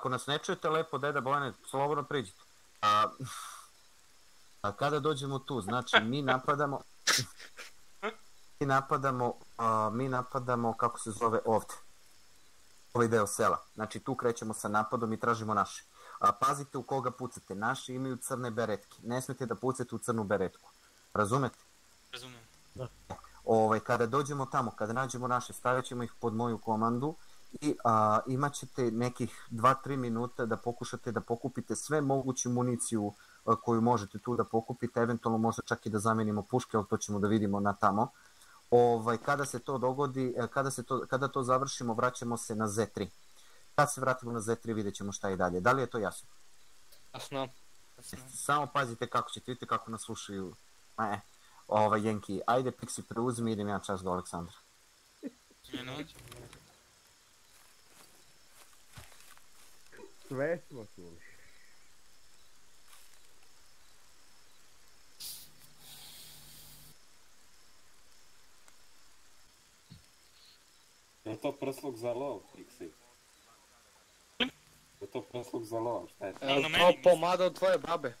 Ako nas ne čujete lepo, deda Bojane, slobodno priđite. A, a kada dođemo tu, znači mi napadamo... mi napadamo, a, mi napadamo, kako se zove, ovde. Ovaj deo sela. Znači tu krećemo sa napadom i tražimo naše. A, pazite u koga pucate. Naši imaju crne beretke. Ne smete da pucate u crnu beretku. Razumete? Razumem. ovaj, kada dođemo tamo, kada nađemo naše, stavit ćemo ih pod moju komandu i a, imat ćete nekih 2-3 minuta da pokušate da pokupite sve moguću municiju a, koju možete tu da pokupite, eventualno možda čak i da zamenimo puške, ali to ćemo da vidimo na tamo. Ovaj, kada se to dogodi, e, kada, se to, kada to završimo, vraćamo se na Z3. Kad se vratimo na Z3, vidjet ćemo šta je dalje. Da li je to jasno? Jasno. Samo pazite kako ćete, vidite kako nas slušaju. E, ovaj, Jenki, ajde Pixi preuzmi, idem ja čas do Aleksandra. Minut. Sve smo čuli. Je to prsluk za lov, Pixi? Je to prsluk za lov, šta je to? Jel to pomada od tvoje babe?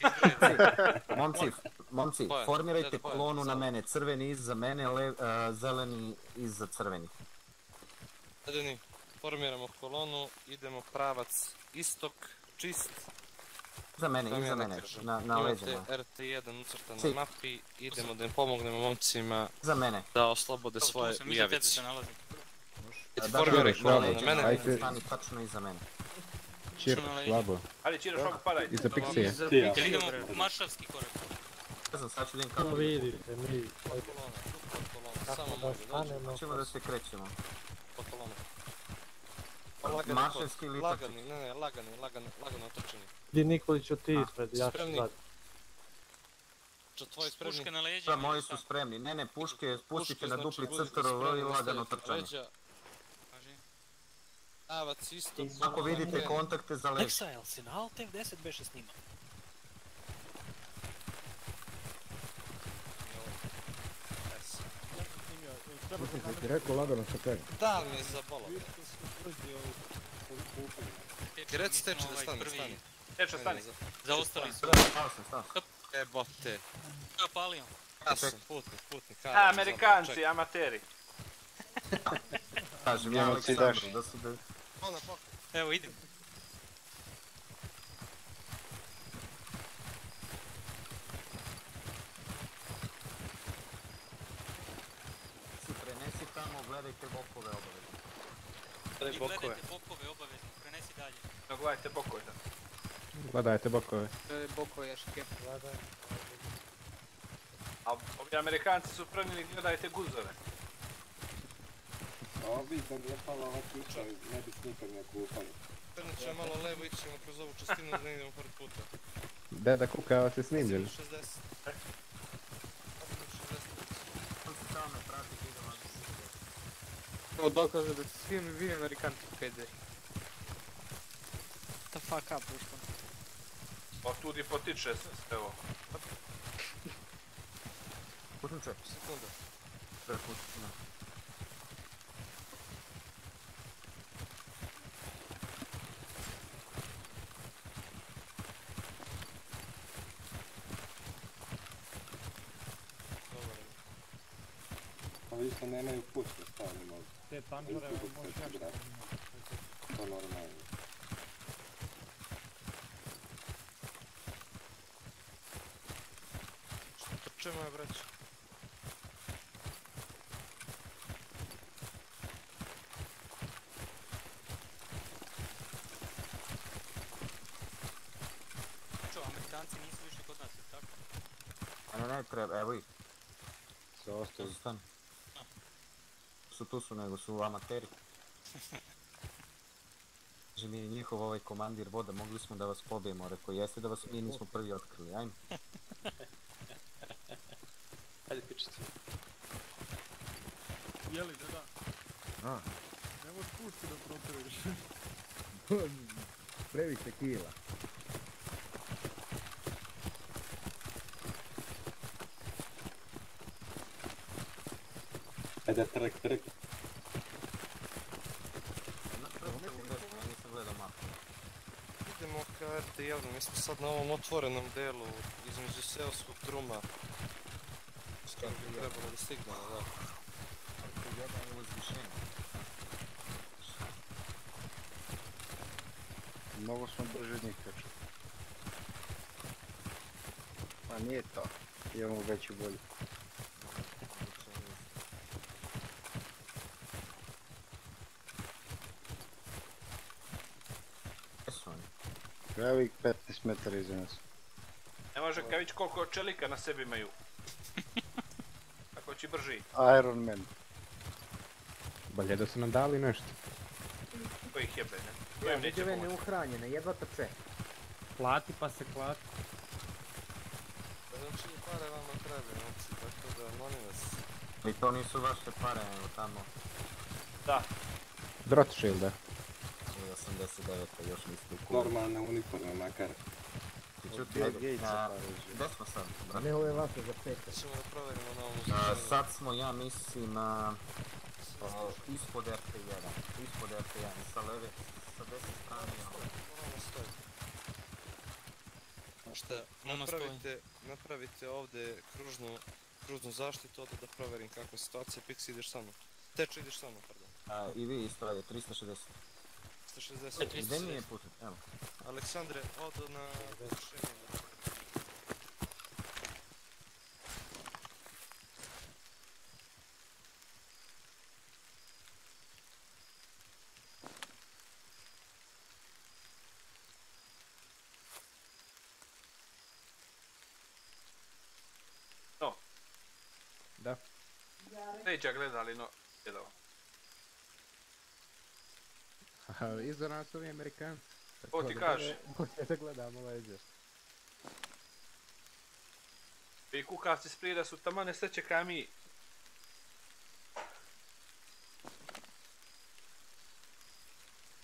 Momci, momci, formirajte kolonu na mene. Crveni iza mene, le, uh, zeleni iza crvenih. Jedini, formiramo kolonu, idemo pravac istok, čist. Iza mene, Samo iza mene, na, na Imate leđima. RT1 ucrtan na mapi, idemo da im pomognemo momcima Iza mene. da oslobode svoje ujavice. formiraj kolonu na mene. Ajde. Stani tačno iza mene. Čir, i- slabo. Ajde, Čiro, šok padaj. Iza. Pixije, Jel idemo maršavski korak? Ne znam, sad ću da im kako. vidite, mi Kolona, kolona, samo kako da može, dođe da se krećemo. po kolonu. Marševski ili Lagani, ne, ne, lagani, lagani, lagano otrčani. Di Nikoliću ti ispred, ja ću sad. Čo tvoji spremni? Puške na Da, leđima. moji su spremni. Ne, ne, puške spustite na znači, dupli spremni i lagano trčanje. leđa. Kaži. Pravac istok. Ako vidite kontakte za lež. Exile, si na Alt F10 beše snima. Mislim da ti rekao lagano sa krenu. Da li mi je zabolo? Ti reci teče da Ovaj stane, prvi stani. Zaostali su. Stao sam, stao sam. Jebote. Ja palio. Ja sam putnik, putnik. E, Amerikanci, amateri. Kažem ja Njemaci Aleksandru daš. Evo idem. si prenesi tamo, gledajte bokove obavezno. I gledajte bokove obavezno, prenesi dalje. No, gledajte bokove da. Gledajte bokove. E, Boko ješke. A ovi Amerikanci su prenili, gledajte guzove. A ovi da nije pala ova kuća, ne bi nikad ne kupali. Krenut ćemo malo levo, ići ćemo kroz ovu čestinu da ne idemo pored puta. Deda kuka se snimljeni. 60. 60. On se samo me prati, idemo na To dokaže da su svi vi Amerikanci pederi. The fuck up, Duško. Od tudi potiče se ovo. Putniče, Sekunda. sve putniče, da. Dobar. Ovi isto nemaju puške stavljeni možda. Te tanđure, možeš jače To normalno. Što trčemo je, brać? Čo, Amerikanci nisu više kod nas, jel tako? A ne, ne, treba, evo ih, Sa ostalo. stani. Su tu su, nego su amateri. Kaže mi je njihov ovaj komandir voda, mogli smo da vas pobijemo, rekao jeste da vas mi nismo prvi otkrili, ajme. Ajde, pičice. Jeli, da da. A. Ne možeš pušti da proteriš. Previše kila. Ajde, trk, trk. Gledao mapu. RT1, mi smo sad na ovom otvorenom delu između seoskog truma. S kojim bi trebalo da stignemo, da. Jedan je uzvišenje. Mnogo smo brži od njih trčali. Pa nije to. Imamo veću bolju. Gdje su oni? Evo ih 15 metara iza nas. Ne može kad vidiš koliko čelika na sebi imaju. Tako će brži. Iron Man. Bolje da su nam dali nešto. Ko ih jebe, ne? Ko im neće pomoći. neuhranjene, jedva trče. Plati pa se klati. Pa Znači, pare vama treba, znači, tako da, molim vas. I to nisu vaše pare, nego tamo Rothschilda. je 89. još niste u kuli. Normalne uniforme makar. Ti čuti, Bill ajde, Gatesa na- pare uzeo. Gdje smo sad? brate? Ne ove vaše za pete. Ćemo da provjerimo na slučaju. sad smo, ja mislim, a, a, ispod RT1. Ispod RT1, sa leve, sa desne strane. ono. Moramo stoji. Šta? Stoji. Napravite, napravite ovdje kružnu, kružnu zaštitu, ovdje da provjerim kakva je situacija. Pixi ideš sa mnom. Tečo ideš sa mnom, pardon. A, I vi isto rade, 360. 360. Daj mi je puszek, tam. Aleksandrę, od na... Iza nas ovi Amerikanci. Ko ti kaže? bolje- Bolje da gledamo leđe. I kukavci s prida su tamo nesreće kaj mi.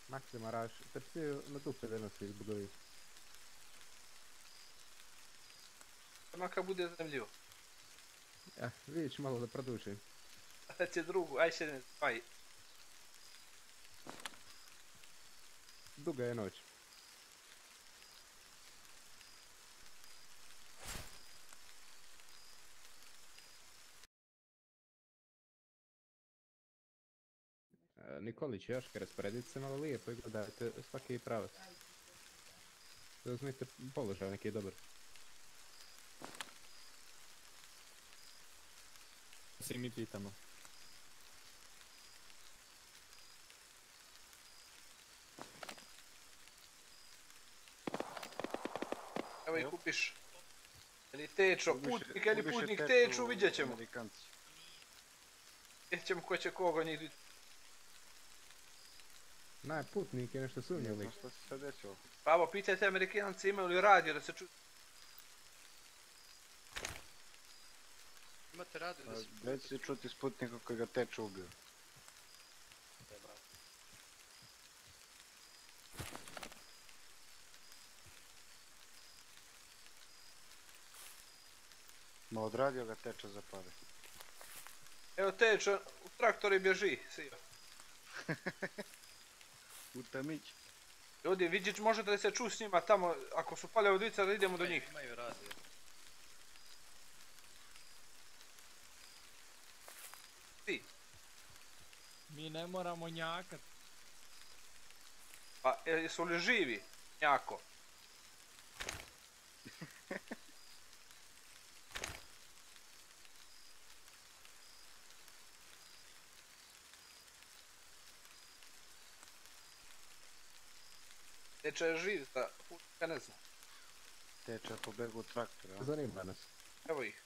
Maksima raš, trci na dupe da nas zbog ovih. Makar bude zanimljivo. Ja, vidiš malo da produžim. A će drugu, aj se ne spaj. Duga je noć. E, Nikolić, Joška, rasporedite se malo lijepo i gledajte svaki pravac. Uzmite položaj, neki je dobar. Se i mi pitamo. Evo ih kupiš. Ili tečo, putnik ili putnik Teču vidjet ćemo. Vidjet ćemo ko će koga njih. Naj, putnik je nešto sumnjivo lik. Šta se sad desilo? Pa evo, pitajte Amerikanci imaju li radio da se ču... Imate radio Pa, Gdje će se čuti Sputnika koji ga Teču ubio? Ma odradio ga Teča za pare. Evo tečo, u traktori bježi, sija. U tamić. Ljudi, vidjet možete li se ču s njima tamo, ako su palja vodica da idemo do njih. Imaju radio. Ti, Mi ne moramo njakat. pa e, jesu li živi? Jako. Teča je živ, da putnika ne znam. Teča pobegu u traktor, a? Zanima nas. Evo ih.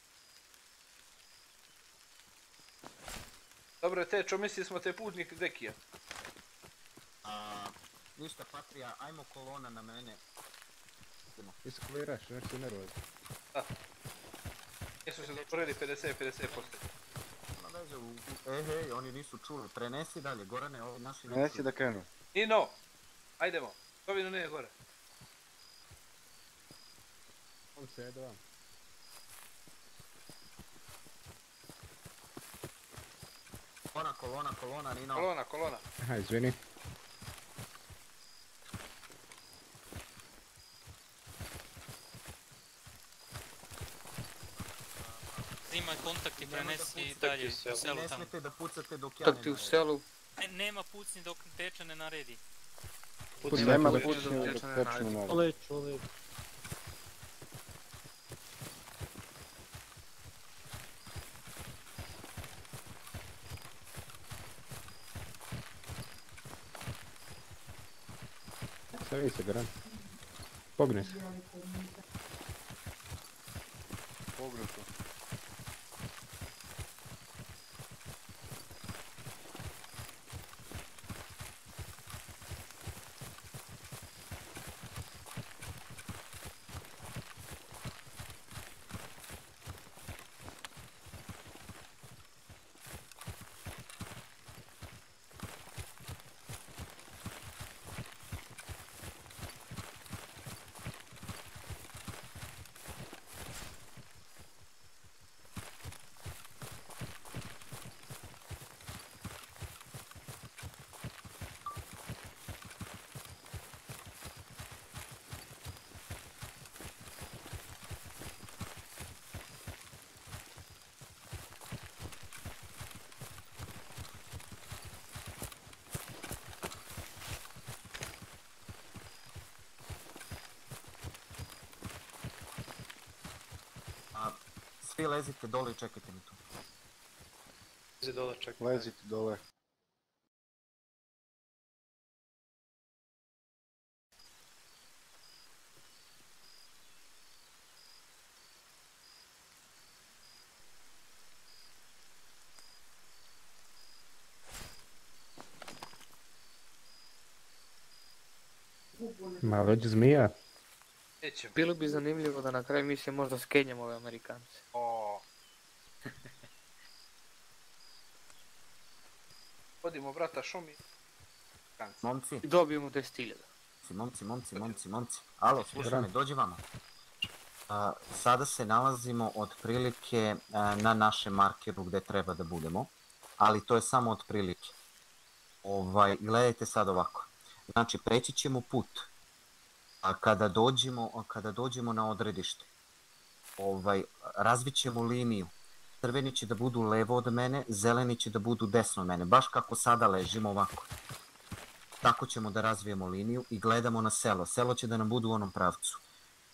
Dobro, Tečo, mislili smo te putnik Dekija. A, ništa, Patrija, ajmo kolona na mene. Idemo. Iskuliraš, nešto se nervozi. Jesu se zatvorili 50-50%. Ma veze, u, u, e, hej, oni nisu čuli. Prenesi dalje, Gorane, ovi naši ne Nesi čuju. da krenu. Nino, ajdemo. Kovinu ne, gore. On se jedva. Kolona, kolona, kolona, Nino. Kolona, kolona. Aha, izvini. Imaj kontakt i prenesi dalje u selu tamo. Ne smijete da pucate dok ja ne naredim. u selu. E, nema pucni dok teča ne naredi. Pucaj Nema da pucaj na naravi. Leću, leću. Stavi se, gran. Pogni se. Pognuto. A, lezite dole i čekajte mi tu. Izi dole, čekaj. Lezite dole. Ma već zmija. Bilo bi zanimljivo da na kraju misije možda skenjamo ove Amerikance. O. Vodimo brata šumi. Momci, I dobijemo te stilje. momci, momci, momci, momci. Alo, slušaj me, dođi vama. A, sada se nalazimo otprilike a, na našem markeru gdje treba da budemo, ali to je samo otprilike. Ovaj, gledajte sad ovako. Znači, preći ćemo put. A kada dođemo, kada dođemo na odredište, ovaj, razvit ćemo liniju. Crveni će da budu levo od mene, zeleni će da budu desno od mene. Baš kako sada ležimo ovako. Tako ćemo da razvijemo liniju i gledamo na selo. Selo će da nam budu u onom pravcu.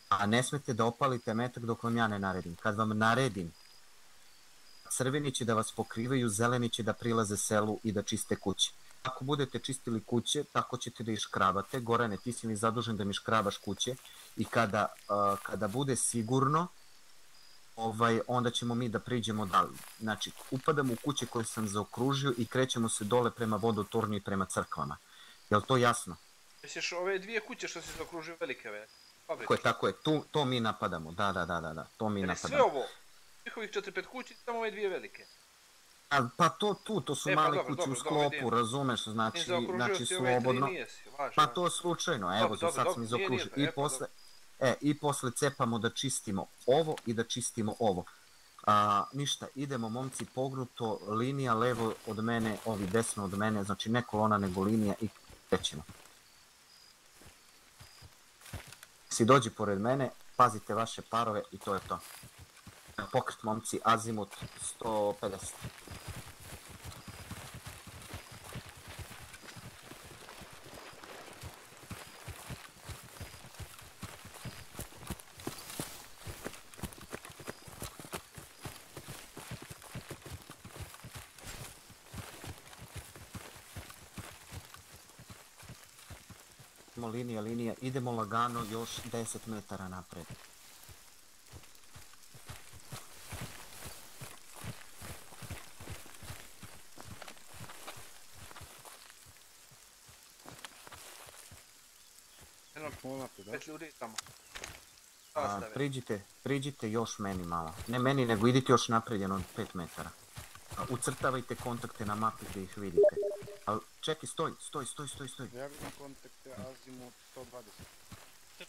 A ne smete da opalite metak dok vam ja ne naredim. Kad vam naredim, crveni će da vas pokrivaju, zeleni će da prilaze selu i da čiste kuće. Ako budete čistili kuće, tako ćete da iškrabate. Gorane, ti si mi zadužen da mi škrabaš kuće i kada, kada bude sigurno, ovaj, onda ćemo mi da priđemo dalje. Znači, upadamo u kuće koje sam zaokružio i krećemo se dole prema vodotornju i prema crkvama. Jel to jasno? Misliš ove dvije kuće što si zaokružio velike ove? Fabrike. Tako je, tako je. Tu, to mi napadamo. Da, da, da, da, da. To mi je napadamo. sve ovo, njihovih 4-5 kući, samo ove dvije velike. A, pa to tu, to su E, pa male dobro, kuće u dobro, dobro, sklopu, idem. razumeš, znači, znači slobodno. nijesi, Pa to je slučajno, evo, Dobro, sad dobro, sam dobro, lijepo, I posle, e, i posle cepamo da čistimo ovo i da čistimo ovo. A, ništa, idemo momci pognuto, linija levo od mene, ovi desno od mene, znači ne kolona nego linija i krećemo. Si dođi pored mene, pazite vaše parove i to je to. Pokret momci, azimut 150. linija, linija, idemo lagano još 10 metara napred. Jedno, pet ljudi tamo. A, priđite, priđite još meni malo. Ne meni, nego idite još napred jedno 5 metara. A, ucrtavajte kontakte na mapi gdje ih vidite. Ali čekaj, stoj, stoj, stoj, stoj, stoj. Ja vidim Azimut 120.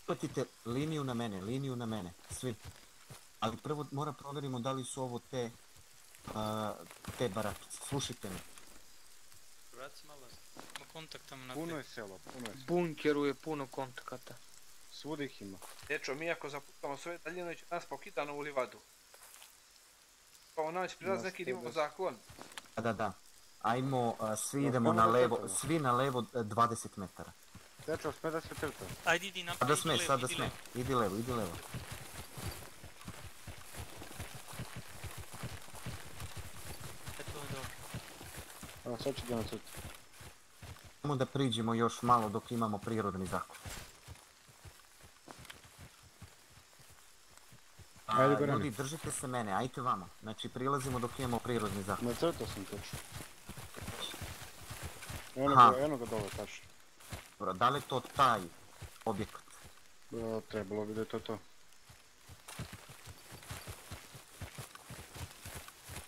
Uhvatite liniju na mene, liniju na mene, svi. Ali prvo mora provjerimo da li su ovo te, te barakice. Slušajte me. Vraci malo. Kontakt tamo na Puno je selo, puno je selo. Bunkeru je puno kontakata. Svuda ih ima. Dečo, mi ako zapuštamo sve daljino će nas pokidano u livadu. Pa onać prilaz neki idemo zaklon. Da, da, da. Ajmo, svi idemo na levo, svi na levo e, 20 metara. Dečo, sme da se trta. Ajde idi Sada sme, idi levo, sada idi sme. levo. Idi levo, idi levo. E. A sad ću da nas crta. Samo da priđemo još malo dok imamo prirodni zakon. Ajde, ljudi, držite se mene, ajte vamo. Znači, prilazimo dok imamo prirodni zakon. Nacrtao sam točno. Eno ga, eno ga dole, tačno. Dobro, da li je to taj objekat? Trebalo bi da je to to.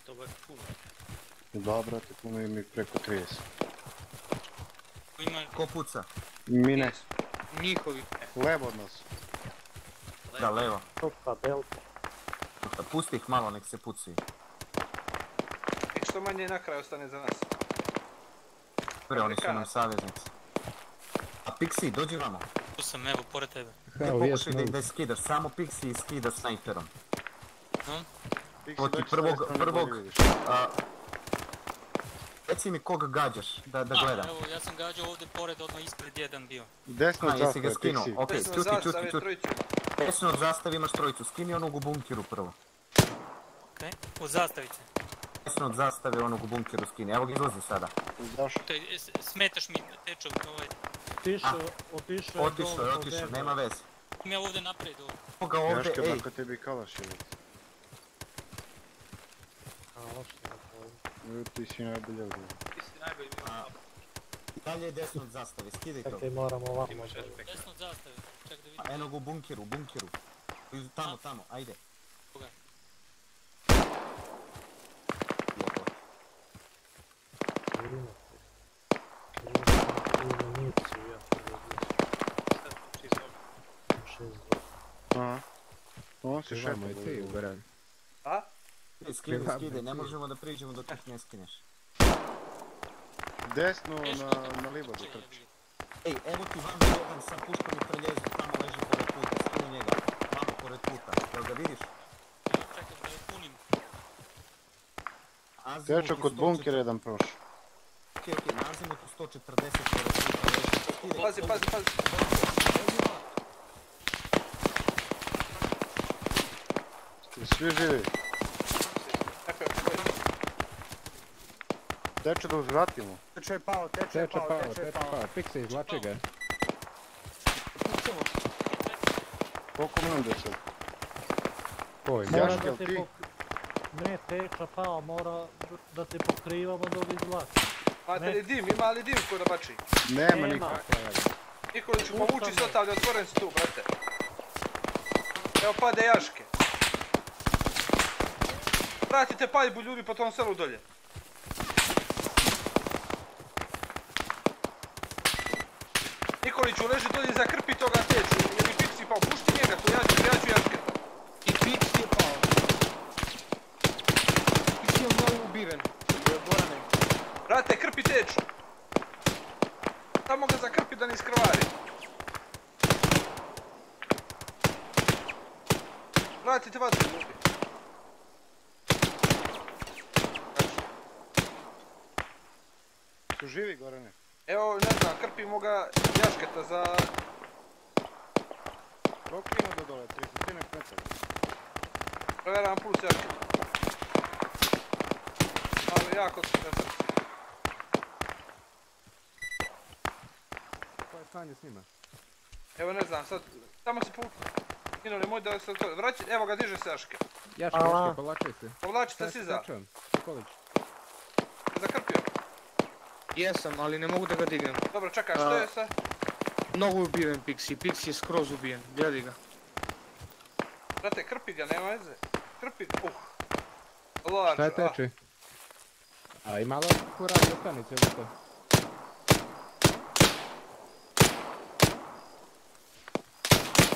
To je puno. Da, brate, puno im je preko 30. Ko ima Ko puca? Mi ne. Njihovi. Levo od nas. Da, levo. Topa, delta. Pusti ih malo, nek se pucaju. Nek što manje na kraju ostane za nas. Dobre, oni su nam saveznici. Pixi, dođi vamo. Tu sam, evo, pored tebe. Ne pokušaj da, da skidaš, samo Pixi skida snajperom. Pixi, Ovo ti prvog- prvog-. A, reci mi koga gađaš, da, da A, gledam. evo, ja sam gađao ovdje pored, odmah ispred jedan bio. Desno od jesi ga zastave? Pixi. Ok, Desno čuti, čuti, čuti. trojicu. Desno od zastave imaš trojicu, skini onog u bunkiru prvo. Okej, od zastavice. Desno od zastave onog u bunkiru skini, evo ga izlazi sada. Smetaš mi, tečo, ovaj, Otišao, otišao je Otišao je, otišao, nema veze. ima ja ovdje naprijed, ovdje. Evo ga ovdje, Jaške, ej, bako tebi kalaš je. Na polju. E, Ti si najbolje ovdje. Ti si najbolji. dalje je desno od zastave, skidaj to. Čekaj, moramo ovako. Desno od zastave, čak da vidim. A, Eno ga u bunkiru, u bunkiru. Tamo, tamo, ajde. Koga? Vidimo. Vidimo amuniciju, ja sam vidio. Šest dva. Aha. On se šepa. Je ti, Goran. A? Ej, Skidaj, Prelazno skidaj, ne možemo da priđemo dok ih ne skineš. Desno na, na livo da trči. Ej, evo ti vam jedan sa puškom i trljezu, tamo leži pored puta, skini njega. Vamo pored puta, jel ga vidiš? Evo, čekaj da je punim. U kod 140 bunkera jedan prošao. Okej, okej, na azimutu 140 pored puta leži. Skidaj, Pazi, pazi, pazi. Svi živi. Dečo da uzvratimo. Teče je pao, teče je Teče pao, teče teče je pao. pao. Pixi, izvlači ga. Koliko nam da sad? Koji? Jaške, da te ti? Ne, teča pao, mora da te pokrivamo dok izvlači. Imate li dim, ima li dim ko da bači? Nema Nema. niko. Nikoliću, povuči se otavlja, otvoren si tu, brate. Evo pade jaške. Pratite paljbu ljudi po tom selu dolje. Nikoliću, leži dolje za krpi toga teču. Je li Pixi pao? Pušti njega tu, ja ću, ja ću jaške. I Pixi je pao. Pixi je mnogo ubiven. Brate, krpi teču. Samo ga zakrpi da ne iskrvari. Vratite vatru ljudi. Su živi, Gorane? Evo, ne znam, krpimo ga jašketa za... Koliko ima do dole? 30 metara. Provjeravam puls jašketa. Ali jako se ne znam. Koje je stanje s njima? Evo ne znam, sad... Tamo se povuku. Minuli moj da se to... Vraći, evo ga, diže se jaške. Jaške. Jaške, povlačaj se. Povlačite si za. Tačan, Nikolić. Zakrpio. Jesam, ali ne mogu da ga dignem. Dobro, čekaj, što A. je sa... Mnogo je ubiven Pixi, Pixi je skroz ubijen, gledaj ga. Brate, krpi ga, nema veze. Krpi ga, uh. Large, Šta je teči? A i malo ko radio stanice, ili to?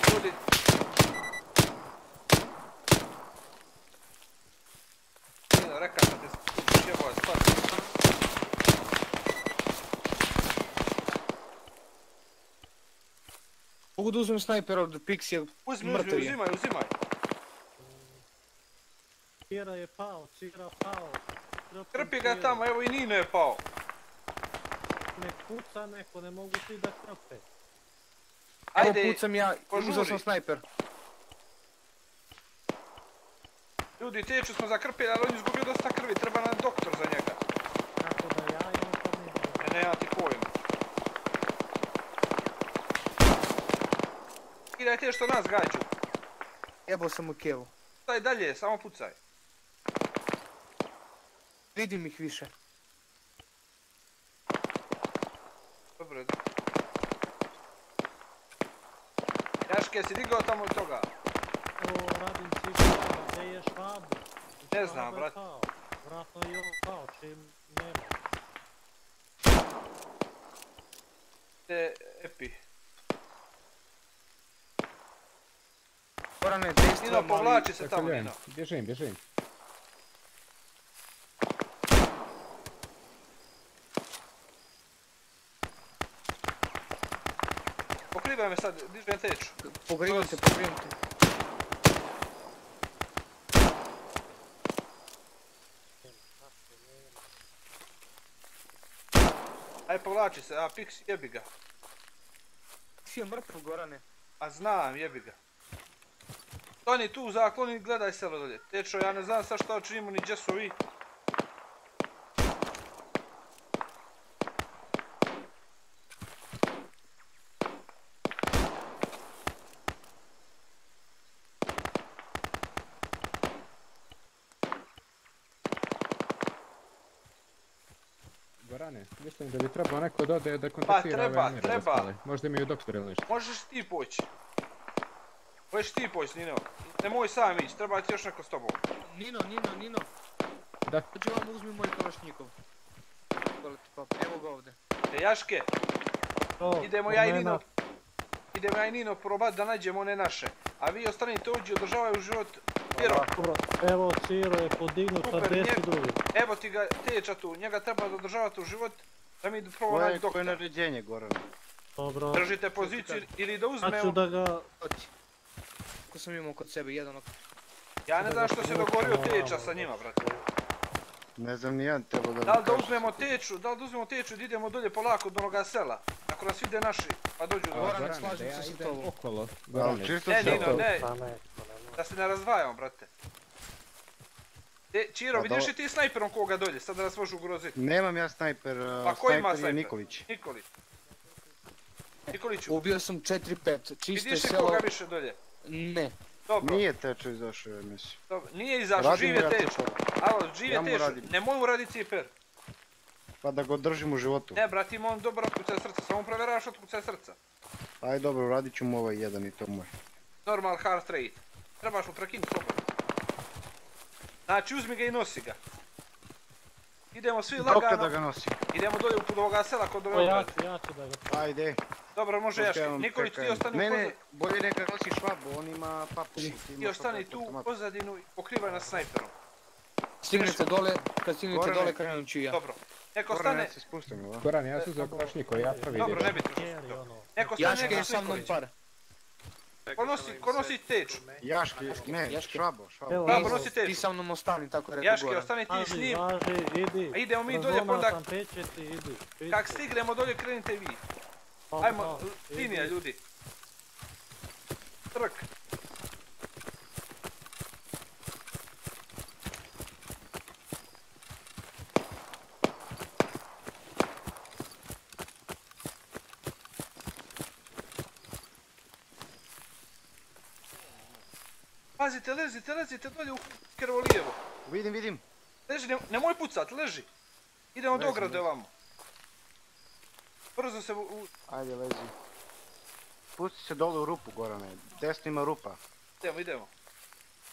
Ljudi. Nino, rekao sam ti s- jebova spati. Mogu da uzmem snajper od Pixija, Uzmi, uzmi, mrtav je. uzimaj, uzimaj. Cira je pao, Cira pao. Krpi ga tamo, evo i Nino je pao. Ne puca neko, ne mogu svi da krpe. Ajde, Evo pucam ja, požuri. uzeo sam snajper. Ljudi, teču smo zakrpili, ali on je izgubio dosta krvi, treba nam doktor za njega. Tako da ja imam to ne. Ne, ne, ja ti pojem. Idaj te što nas gađu. Jebao sam u kevu. Staj dalje, samo pucaj. Vidim ih više. Dobro. Jaške, si digao tamo od toga? Evo radim cigara, gdje je Švabo? Ne znam, brat. pao. Vratno je on pao, čim nema. Te, epi. Gorane, dejstvo, Nino, povlači se tamo. Nino. Bježim, bježim. Pokrivaj me sad, dižem teču. Pogrivam te, pogrivam te. Aj povlači se, a Pixi jebi ga. Si je mrtvo, Gorane. A znam, jebi ga. Stani tu, zakloni, gledaj selo dolje. Tečo, ja ne znam sad šta činimo, ni gdje su vi. Gorane, mislim da bi trebao neko da ode da kontaktira treba, ove Amire treba. ostale. Možda imaju doktor ili nešto. Možeš ti poći. Možeš ti poći, Nino. Nemoj sam ići, treba ti još neko s tobom. Nino, Nino, Nino. Da. Dođi vam uzmi moj papa. Evo ga ovdje. E, Jaške, idemo ja i Nino. Idemo ja i Nino probat da nađemo one naše. A vi ostanite ovdje, održavaju život. Piro, Dobro, evo Ciro je podignut sa Super, 10 njeg- drugih. evo ti ga teča tu, njega treba da održavate u život. Da mi probamo Koje, naći koje doktora. naređenje, Goran? Dobro, Držite poziciju ili da uzmemo. da ga... Dođi. Ko sam imao kod sebe, jedan ok. Ja ne znam što se dogovorio teča sa njima, brate. Ne znam ni ja, treba da... Da li da uzmemo teču, da li da uzmemo teču i da idemo dolje polako do onoga sela. Ako nas vide naši, pa dođu do da slažem ja se sa idem tobom. okolo. Ali Gorane, čisto Ne, se Nino, ne, ne, da se ne razdvajamo, brate. E, Čiro, Pa vidiš li ti snajperom koga dolje, sad da nas može ugroziti? Nemam ja snajper, Pa ko ima snajper je snajper? Nikolić. Nikolić. Nikoliću, Ubio sam 4-5, čisto je vidiš li selo. koga više dolje? Ne. Dobro, Nije tečo izašao, ja mislim. dobro. Nije izašao, ja teču. ciper. Alo, mu teču, radim. nemoj mu raditi ciper. Pa da ga držim u životu. Ne, brat, ima on dobro otkucaj srca, samo provjeraš otkucaj srca. Aj dobro, radit ću mu ovaj jedan i to moj. Normal heart rate. Trebaš mu prekinuti slobodno. Znači, uzmi ga i nosi ga. Idemo svi Dok da lagano, ga nosim. idemo dolje u ovoga sela kod ove ja ću, ja ću da ga... Ajde. Dobro, može. Čekaj, Nikolić, ti ostani u Ne, pozadini. ne, bolje neka nosi švabu, on ima papuši. Ti ostani tu u pozadinu i pokrivaj nas snajperom. Stignete dole, kad stignete Gorane. dole krenut ću ja. Dobro. Neko Goran, stane, ja se spustim, jel? da? Gorane, ja sam za ja prvi dobro, idem. Kjeri, to. ono. Neko stane, Jaške je neko sa mnom par. Ko nosi, ko nosi teču? Jaški, ne, Jaški. švabo, švabo. Evo, nosi Ti teču. sa mnom ostani, tako je rekao Jaške, Goran. ostani ti s njim. idemo mi dolje, pa onda kak stignemo dolje krenite vi. Ajmo, linija ljudi. Trk. Pazite, lezite, lezite dolje u krvolijevo. Vidim, vidim. Leži, ne- nemoj pucat, leži. Idemo do ograde ovamo. Brzo se u- Ajde, lezi. Spusti se dole u rupu, Gorane. Desno ima rupa. idemo, idemo.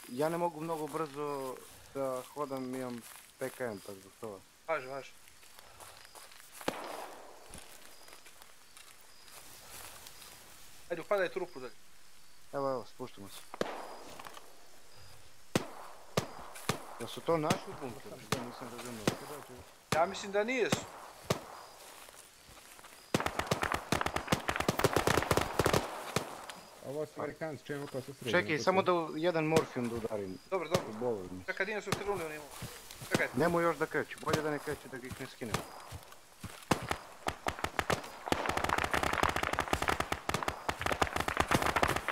Ja ne mogu mnogo brzo da hodam, imam PKM, pa zbog toga. Važi, važi. Ajde, upadaj tu rupu dalje. Evo, evo, spuštamo se. Da su to naši bunkeri? Nisam razumio. Ja mislim da nije su. Ovo su Amerikanci, čujemo kao su sređeni. Čekaj, samo da jedan morfijum da udarim. Dobro, dobro. Bolu mi. Čekaj, dine su krenuli u njemu. Čekaj, Nemoj još da kreću, bolje da ne kreću da ih ne skinem.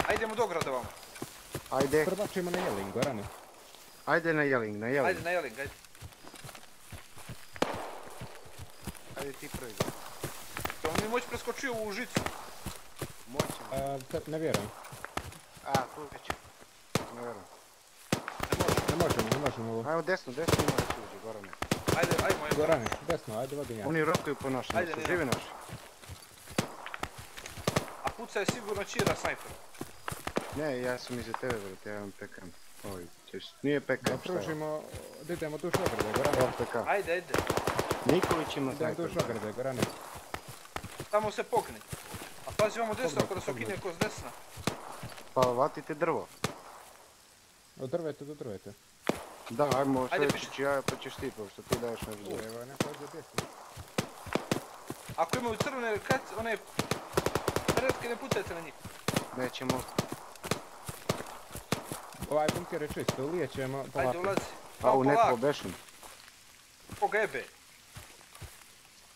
ajdemo do grada vamo. Ajde, Prva ćemo na Jeling, Gorane. ajde na jeling, na jeling. Ajde na Jeling, ajde. Ajde ti prvi. To mi moći preskočio u žicu. Moćemo. A, te- ne vjerujem. A, tu već. Ne vjerujem. Ne možemo, ne možemo ovo. Ajmo desno, desno ima da uđe, Gorane. Ajde, ajmo, ajmo. Gorane, desno, ajde vodim ja. Oni rokuju po našem, Ajde, živi naši. A puca je sigurno čira snajper. Ne, ja sam iza tebe, brate, ja imam PKM. Oj, ćeš, nije Da PKM, šta je? pružimo, da idemo duž ograde, Gorane. Ajde, ajde. Niković ima Idemo duž snajper. ograde, Gorane. Tamo se pokni. Pazi vamo desno, ako da se pogledaj. okine ko s desna. Pa vatite drvo. Od drveta do drveta. Da, ajmo, Ajde, sljedeći ću ja, pa ćeš ti, pošto ti daješ na drvo. Evo, neko ovdje desno. Ako imaju crvene kad, one... Redke ne pucajte na njih. Nećemo. Ovaj bunker je čist, ulijet ćemo Ajde, polako. ulazi. A u neko. Koga jebe?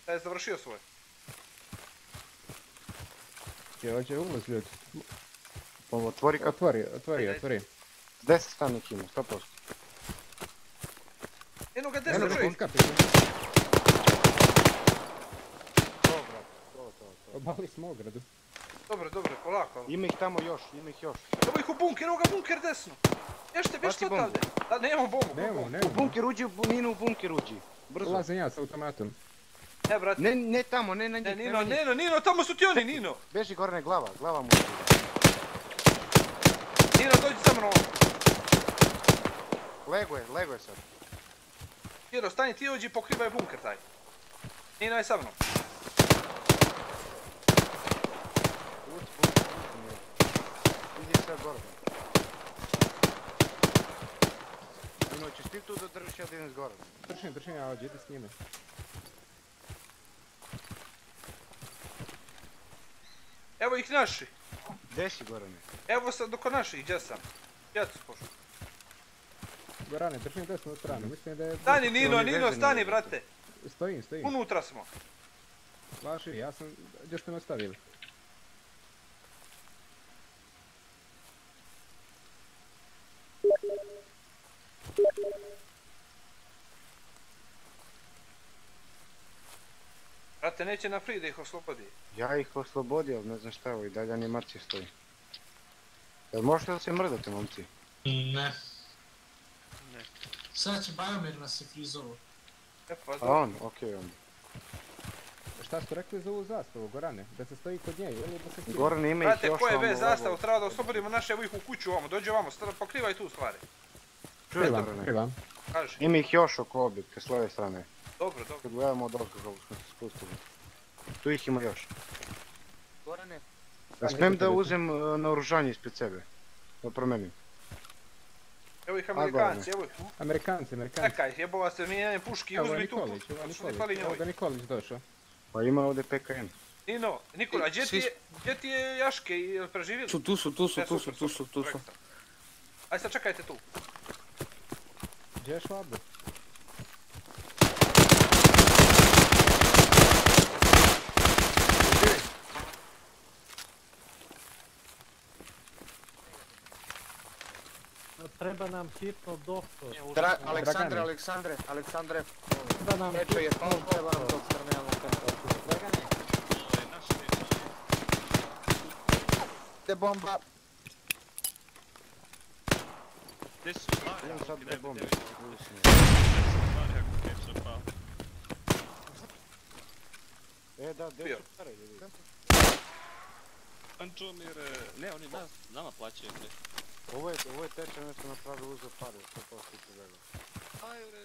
Da je završio svoje. Je, hoće ulaz ljudi. Ovo, otvori kako. Otvori, otvori, otvori. 10 stanik ima, 100%. Eno ga Eno desno ga čovjek. skapi. To, to, to. Obali smo ogradu. Dobro, dobro, polako. Ima ih tamo još, ima ih još. Evo ih u bunker, evo ga bunker desno. Ješte, bješte bombu. odavde. Da, nemamo bombu. Nemo, U nemo. bunker uđi, u u bunker uđi. Brzo. Ulazim ja s automatom. Ne, brate. Ne, ne tamo, ne na njih, Ne, ne, Nino, njih. Nino, Nino, tamo su ti oni, Nino. Beži gore ne glava, glava mu. Nino, dođi sa mnom. Lego je, lego je sad. Hiro, stani ti ođi i pokrivaj bunker taj. Nino je sa mnom. Nino. Idi sad gore. Nino, ćeš ti tu da držiš, ja da idem s gore. Trčim, trčim ja ovdje, idi s njime. Evo ih naši. Gdje si gore ne? Evo sad doko naših, gdje sam? Gdje su pošli? Gorane, držim desnu stranu, mislim da je... Stani Nino, Nino, stani brate. Stojim, stojim. Unutra smo. Vaši, ja sam... Gdje ste me ostavili? Brate, neće na free da ih oslobodi. Ja ih oslobodio, ali ne znam šta ovo i dalje animacija stoji. Jel možete da se mrdate, momci? Ne. Ne. Sad će Biomir nas se frizovo. E pa A on, okej onda. Šta ste rekli za ovu zastavu, Gorane? Da se stoji kod nje ili da se skrije? Gorane ima ih Brate, još ko je ovamo. zastavu, treba da oslobodimo naše, evo ih u kuću ovamo, dođi ovamo, pokrivaj tu stvari. Krivam, Gorane? krivam. Kaži. Ima ih još oko objekta, s leve strane. Dobro, dobro. Kad gledamo od ovdje kako smo se spustili. Tu ih ima još. Gorane, Ja smijem da uzem e, naoružanje ispred sebe? Da promenim. Evo ih. Amerikanci, evo ih. Amerikanci, Amerikanci. Čekaj, jebova se mi jedan puški, uzmi tu evo njoj. ga Nikolić došao. Pa ima ovdje PKM. Nino, Nikola, gdje ti je, gdje ti je Jaške i jel preživjeli? su, tu su, tu su, tu su, tu su, tu su. ekstra. Aj sad čekajte tu. Gdje je švabu? Treba nam hitno doktor. Aleksandre, Aleksandre, Aleksandre. Treba nam Ečo je pao, treba nam doktor. nemamo temperaturu. Dragane. Te bomba. Idem sad do bombe. E da, gdje su pare ljudi? Pančomir, ne, oni nas, nama plaćaju. Ovo je, ovo je tečaj nešto napravio uzeo pare, 100% ti gleda. Aj, bre,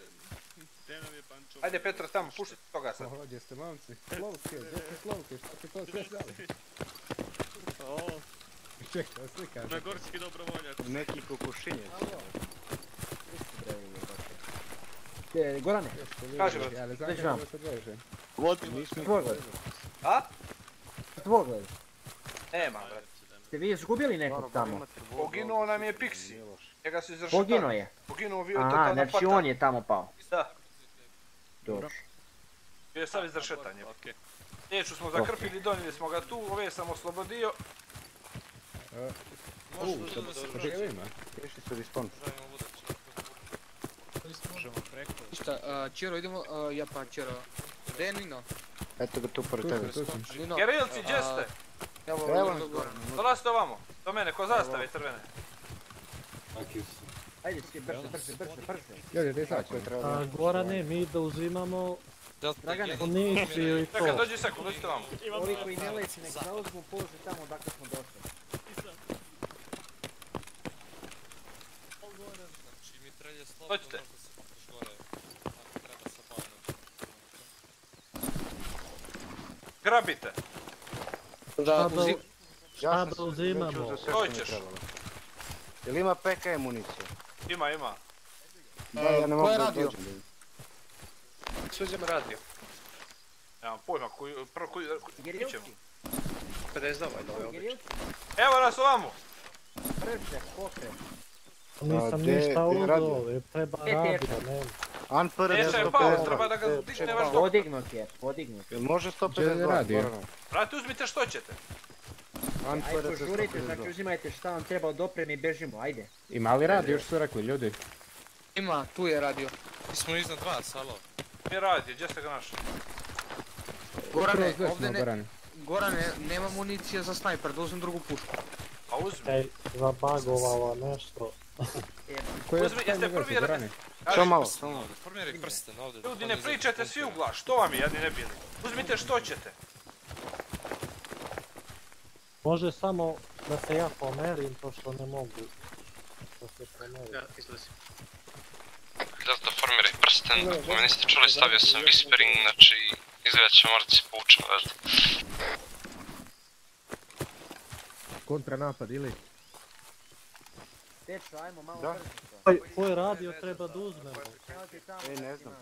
te nam je Pančomir. Ajde Petro tamo, pušti toga sad. Ovdje ste momci. Slovke, gdje ste slovke, šta ste to sve dali? O, Čekaj, slika. Crnogorski dobrovoljac. Neki kokošinje. E, Gorane, Kaži, brate. Ali Već zakaj vam. Vodi Nismo Tvoj gledaj. A? tvoj gledaj. Nema, brate. Jeste vi izgubili nekog tamo? Poginuo nam je Pixi. Njega su izrašetali. Poginuo je? Poginuo bio je Aha, totalno znači on je tamo pao. Da, Dobro. bio je sav izrašetanje. Neću smo zakrpili, donijeli smo ga tu, ove sam oslobodio. U, sa živelima. Išli su respawn. Možemo preko. Šta, a, Čiro, idemo, a, ja pa Čiro. Gdje je Nino? Eto ga tu pored tebe. Gerilci, gdje a, ste? Evo, Evo. Dolazite ovamo, do mene, ko zastave crvene. Su. Ajde svi, brže, brže, brže, brže. Ljudi, gdje Tako je sačemo? treba. A, Gorane, mi da uzimamo Dragane, municiju i Čekaj, to. dođi sekund, dođite vamo. ovi koji ne leci, nek zauzmu položaj tamo odakle smo došli. Znači, Dođite. Grabite. Da, Šta šta sam da se uzimamo? uzeo sve što mi Hoćeš. trebalo. Jel ima PK municije? Ima, ima. Da, ja ne ko mogu je da radio? dođem. Suđem radio. Nemam pojma, koju, prvo koju, koju ćemo. 52, valjda, ovo je odlično. Gerilci, Evo nas ovamo. brže, pokret. Nisam gdje- ništa gdje je radio? uzeo, treba E, radio, teča. nema. Anpr Neša je pao, 152. treba da ga digne vaš dok. Podignut je, podignut. Jel može Gdje je 152? radio? Gorane? Brate, uzmite što ćete. Ajde, požurite, znači 152. uzimajte šta vam treba od opreme i bežimo, ajde. I mali radi, još su rekli ljudi. Ima, tu je radio. Mi smo iznad vas, alo. Mi radi, gdje ste ga našli? Gorane, ovdje ne, Gorane. Gorane, nema municije za snajper, da uzmem drugu pušku. Pa uzmi. Ej, zabagovalo nešto. Koji je Uzmi, jeste prvi? Samo malo, formiraj prsten ovdje. Ljudi, ne pričajte svi u glas, što vam je, jedni ne bili. Uzmite što ćete. Može samo da se ja pomerim, pošto ne mogu da se pomerim. Da formiraj prsten, ako me niste čuli stavio sam whispering, znači izgleda će morati se povučem veždu. Kontranapad ili? Tečo, ajmo malo Da. to. Koji, koji radio treba da uzmemo? Ej, ne znam.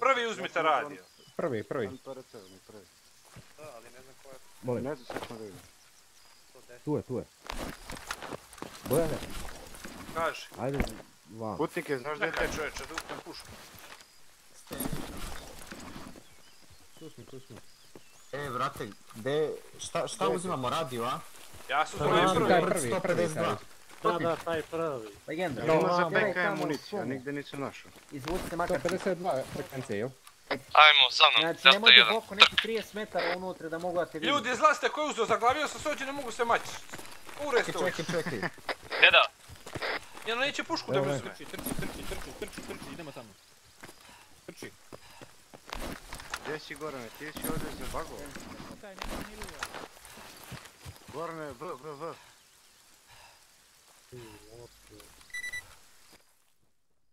Prvi uzmite radio. Prvi, prvi. Crveni, prvi. Molim. Ne znam sad smo vidjeli. Tu je, tu je. Bojane, Kaži. ajde vam. Putnike, znaš da je Čekaj teče? čovječe, da uzmem pušku. Tu smo, tu smo. E, vrate, gde, šta, šta uzimamo, radio, a? Ja sam prvi. Prvi, 152. prvi, Da, da, taj prvi. Legenda. Ima za PK u municija, šumu. nigdje nisam našao. Izvucite makar. 152 frekvencije, jel? Ajmo, za mnom, Znači, Delta nemojte 1. boko neki 30 metara unutra da mogu da te vidim. Ljudi, izlazite ko je uzeo, zaglavio sam se ovdje, ne mogu se maći. Ureste Čekaj, ovdje. čekaj, čekaj. Deda, Jedan neće pušku da uzme. Trči, trči, trči, trči, trči, trči, idemo tamo. Trči. Gdje si Gorane, ti si ovdje za bagova? Gorane, V, V, V.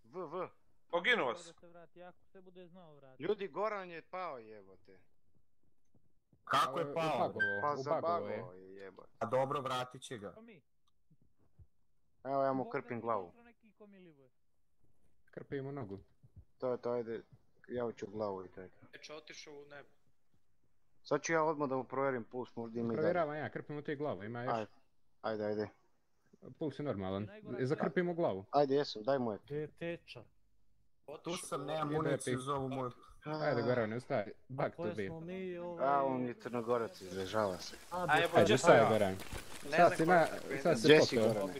V, V. Poginuo sam. Ljudi, Goran je pao jebote. Kako je pao? Pa u za je. jebote. A dobro, vratit će ga. Evo ja mu krpim glavu. Krpi mu nogu. To je to, ajde. Ja ću glavu i taj. Već otišao u nebo. Sad ću ja odmah da mu provjerim puls, možda ima i dalje. Provjeravam ja, krpi mu ti glavu, ima još. Ajde, ajde, ajde. Puls je normalan. Zakrpi mu glavu. Ajde, jesam, daj mu je. Gdje je teča? Tu sam, nemam municiju za ovu moju. Ajde, Gorane, ustavi. Back to be. A, on je crnogorac, izražava se. Ajde, ja? Goran. Sad si na, sad si. Gorane?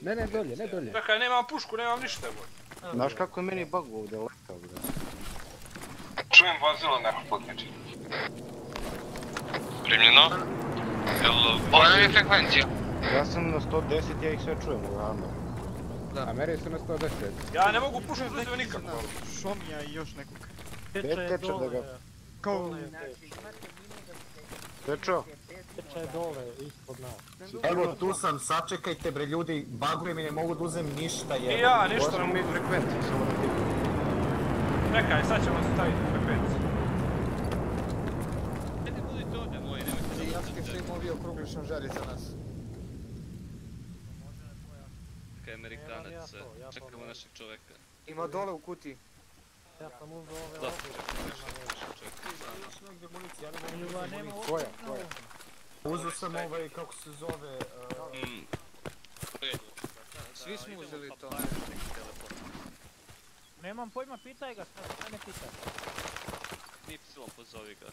Ne, ne, dolje, ne dolje. Čekaj, nemam pušku, nemam ništa. boj. Znaš kako je meni bug ovdje letao, bre? čujem vozilo neko putniči. Primljeno. Jel, nam je frekvencija? Ja sam na 110, ja ih sve čujem u rame. A meri su na 110. Ja ne mogu da uzmem nikako. Šomija i još nekog. Teča je Teča da dole. ga- Kao- da. Tečo? Teča je dole, ispod nas. Evo, tu sam, sačekajte bre ljudi, bagujem i ne mogu da uzem ništa I jebo. ja, ništa Možemo nam mi frekvenciju, samo da ti... Čekaj, sad ćemo se staviti frekvenciju. Jaske što ima ovi okrugli šanžari za nas. Ja Amerikanac, to, ja to čekamo našeg čoveka. Ima dole u kutiji. Ja sam uzeo ove Da, ovdje. čekamo našeg čoveka. Koja, koja? Uzeo sam ovaj, kako se zove... Uh, Mm. Svi smo uzeli to. Nemam pojma, pitaj ga, šta ne pitaj. Y pozovi ga.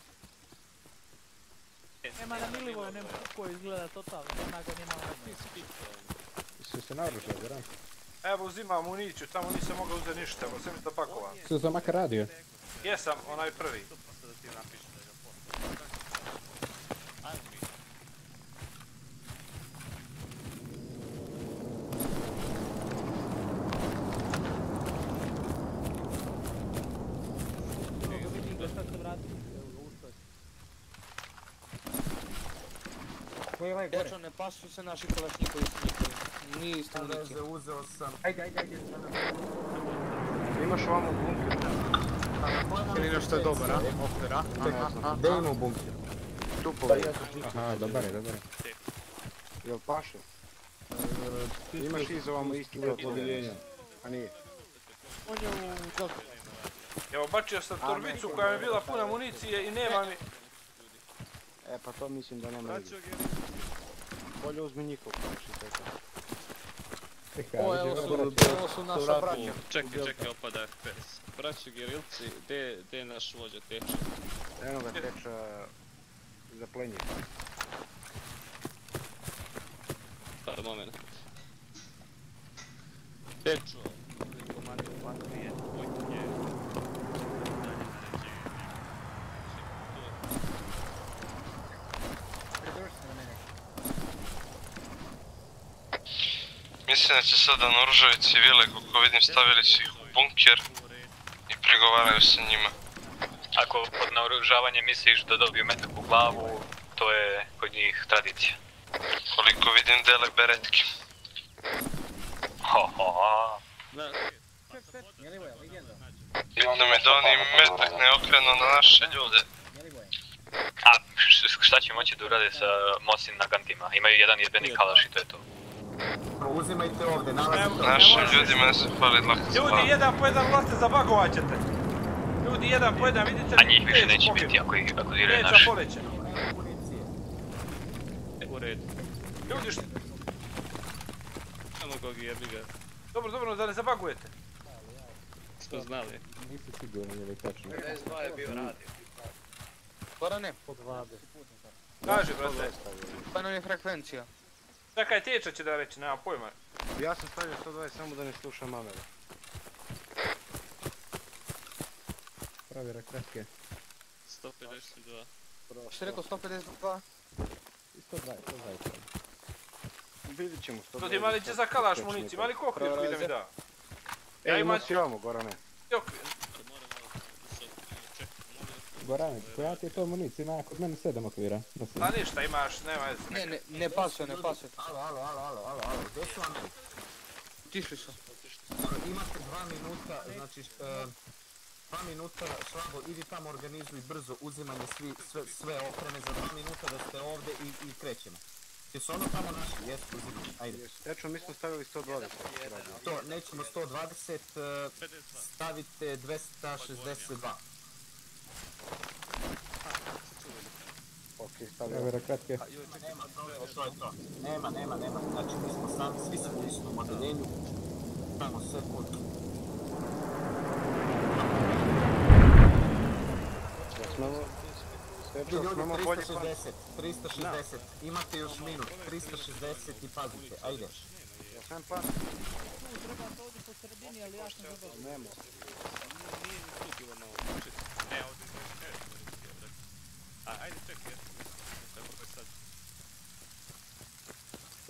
Nema na Milivoju, nema kako izgleda totalno, nema ga, nema ono. Su se naoružali, Goran? Evo uzimam municiju, tamo nisam mogao uzeti ništa, evo sam mi pakova. Su za makar radio? Jesam, onaj prvi. Koji ovaj gore? Dečo, ne pasu se naši kalašnjikovi s njihovim. Nije isto municija. uzeo sam... Ajde, ajde, ajde. Imaš ovamo bunker. Ili nešto je dobar, a? Okvir, a? Gdje ima bunker? Tupove. Aha, dobar je, dobar je. Jel paše? Imaš iza ovamo isti dio podijeljenja. A nije. On je u. Evo bačio sam torbicu ne, koja mi je bila puna municije i nema mi... E pa to mislim da nema igre. Bolje uzmi njihov paši O, evo su, naša braća. Čekaj, čekaj, opada FPS. Braći gerilci, gdje gdje je naš vođa teče? Eno ga teča za plenje. Pa moment. Tečo. Mislim da će sada naoružaju civile, koliko vidim stavili su ih u bunker i pregovaraju sa njima. Ako pod naoružavanjem misliš da dobiju metak u glavu, to je kod njih tradicija. Koliko vidim dele beretke. Ho, ho, ho. Mi da oni metak ne okrenu na naše ljude. A šta će moći da urade sa mocnim nagantima? Imaju jedan jebeni kalaš i to je to. Uzimajte ovdje, nalazite Našim ljudima ne se fali lako Ljudi, jedan po jedan vlaste zabagovat ćete. Ljudi, jedan po jedan, vidite... A njih više neće biti ako, ih- ako diraju naši. poleće. U redu. Ljudi, šta... Samo kog jebi ga. Dobro, dobro, da ne zabagujete. Smo znali. Nisi siguran je li tačno. 52 je bio radio. Gorane, Pod vade. Kaži, brate. pa nam je frekvencija. Čekaj, teča će da reći, nemam pojma. Ja sam stavio 120 samo da ne slušam mamera. Provjera kratke. 152. Što je rekao 152? I 120, 120. Vidit ćemo 120. Ljudi, mali će za kalaš municiju, mali kokvir koji da mi da. Ja Ej, imam... nosi ovamo, Gorane. Gorane, koja ti je to amunicija? Ima kod mene 7 okvira. Pa ništa, imaš, nema veze. Ne, ne, ne pasuje, ne pasuje. Alo, alo, alo, alo, alo, alo, gdje su Ameri? Tišli su. Imate dva minuta, znači, e, dva minuta, Švabo, idi tamo, organizuj brzo uzimanje svi, sve, sve opreme za dva minuta da ste ovdje i, i krećemo. Jesu ono tamo naši? Jesu, uzimamo, ajde. Dečo, mi smo stavili 120. radio. To, nećemo 120, e, stavite 262. Ok, stavio. Provjera kratke. Nema je to. Nema, nema, nema. Znači, mi smo sami, svi smo u istom odeljenju. Da smemo... Dečo, Ljudi, smemo bolje 360, 360, imate još minut, 360 i pazite, ajde. Ja sam pa... Treba to ovdje po sredini, ali ja sam zabavio. Nemo. Nije ni stupilo na ovo. Ne, ovdje ne, ajde, čekaj. Kako je sad?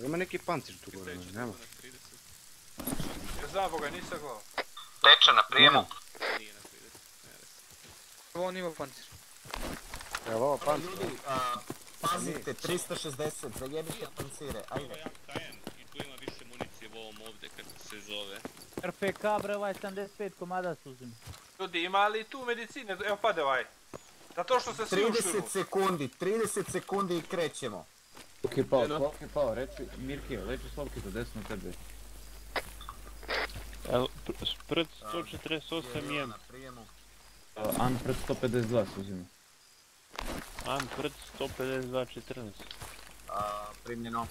Ima neki pancir tu gore, nema. Znam Boga, nisam gledao. Teče na prijemu. Nije na 30. Ne, res. On ima pancir. Evo ovo pancir. Ljudi, a, pazite, 360, zajebite pancire, ajde. I tu ima više municije u ovom ovdje, kako se zove. RPK, bre, ovaj 75 komada su uzim. Ljudi, ima li tu medicine? Evo pade ovaj. Zato što se svi ušuru. 30 sekundi, 30 sekundi i krećemo. Slovki je pao, Slovki je pao, reci, Mirke, leči Slovki za desno tebe. Pred 148 jem. Na prijemu. Uh, An pred 152 se uzima. Ajmo pred 152.14. A, primljeno.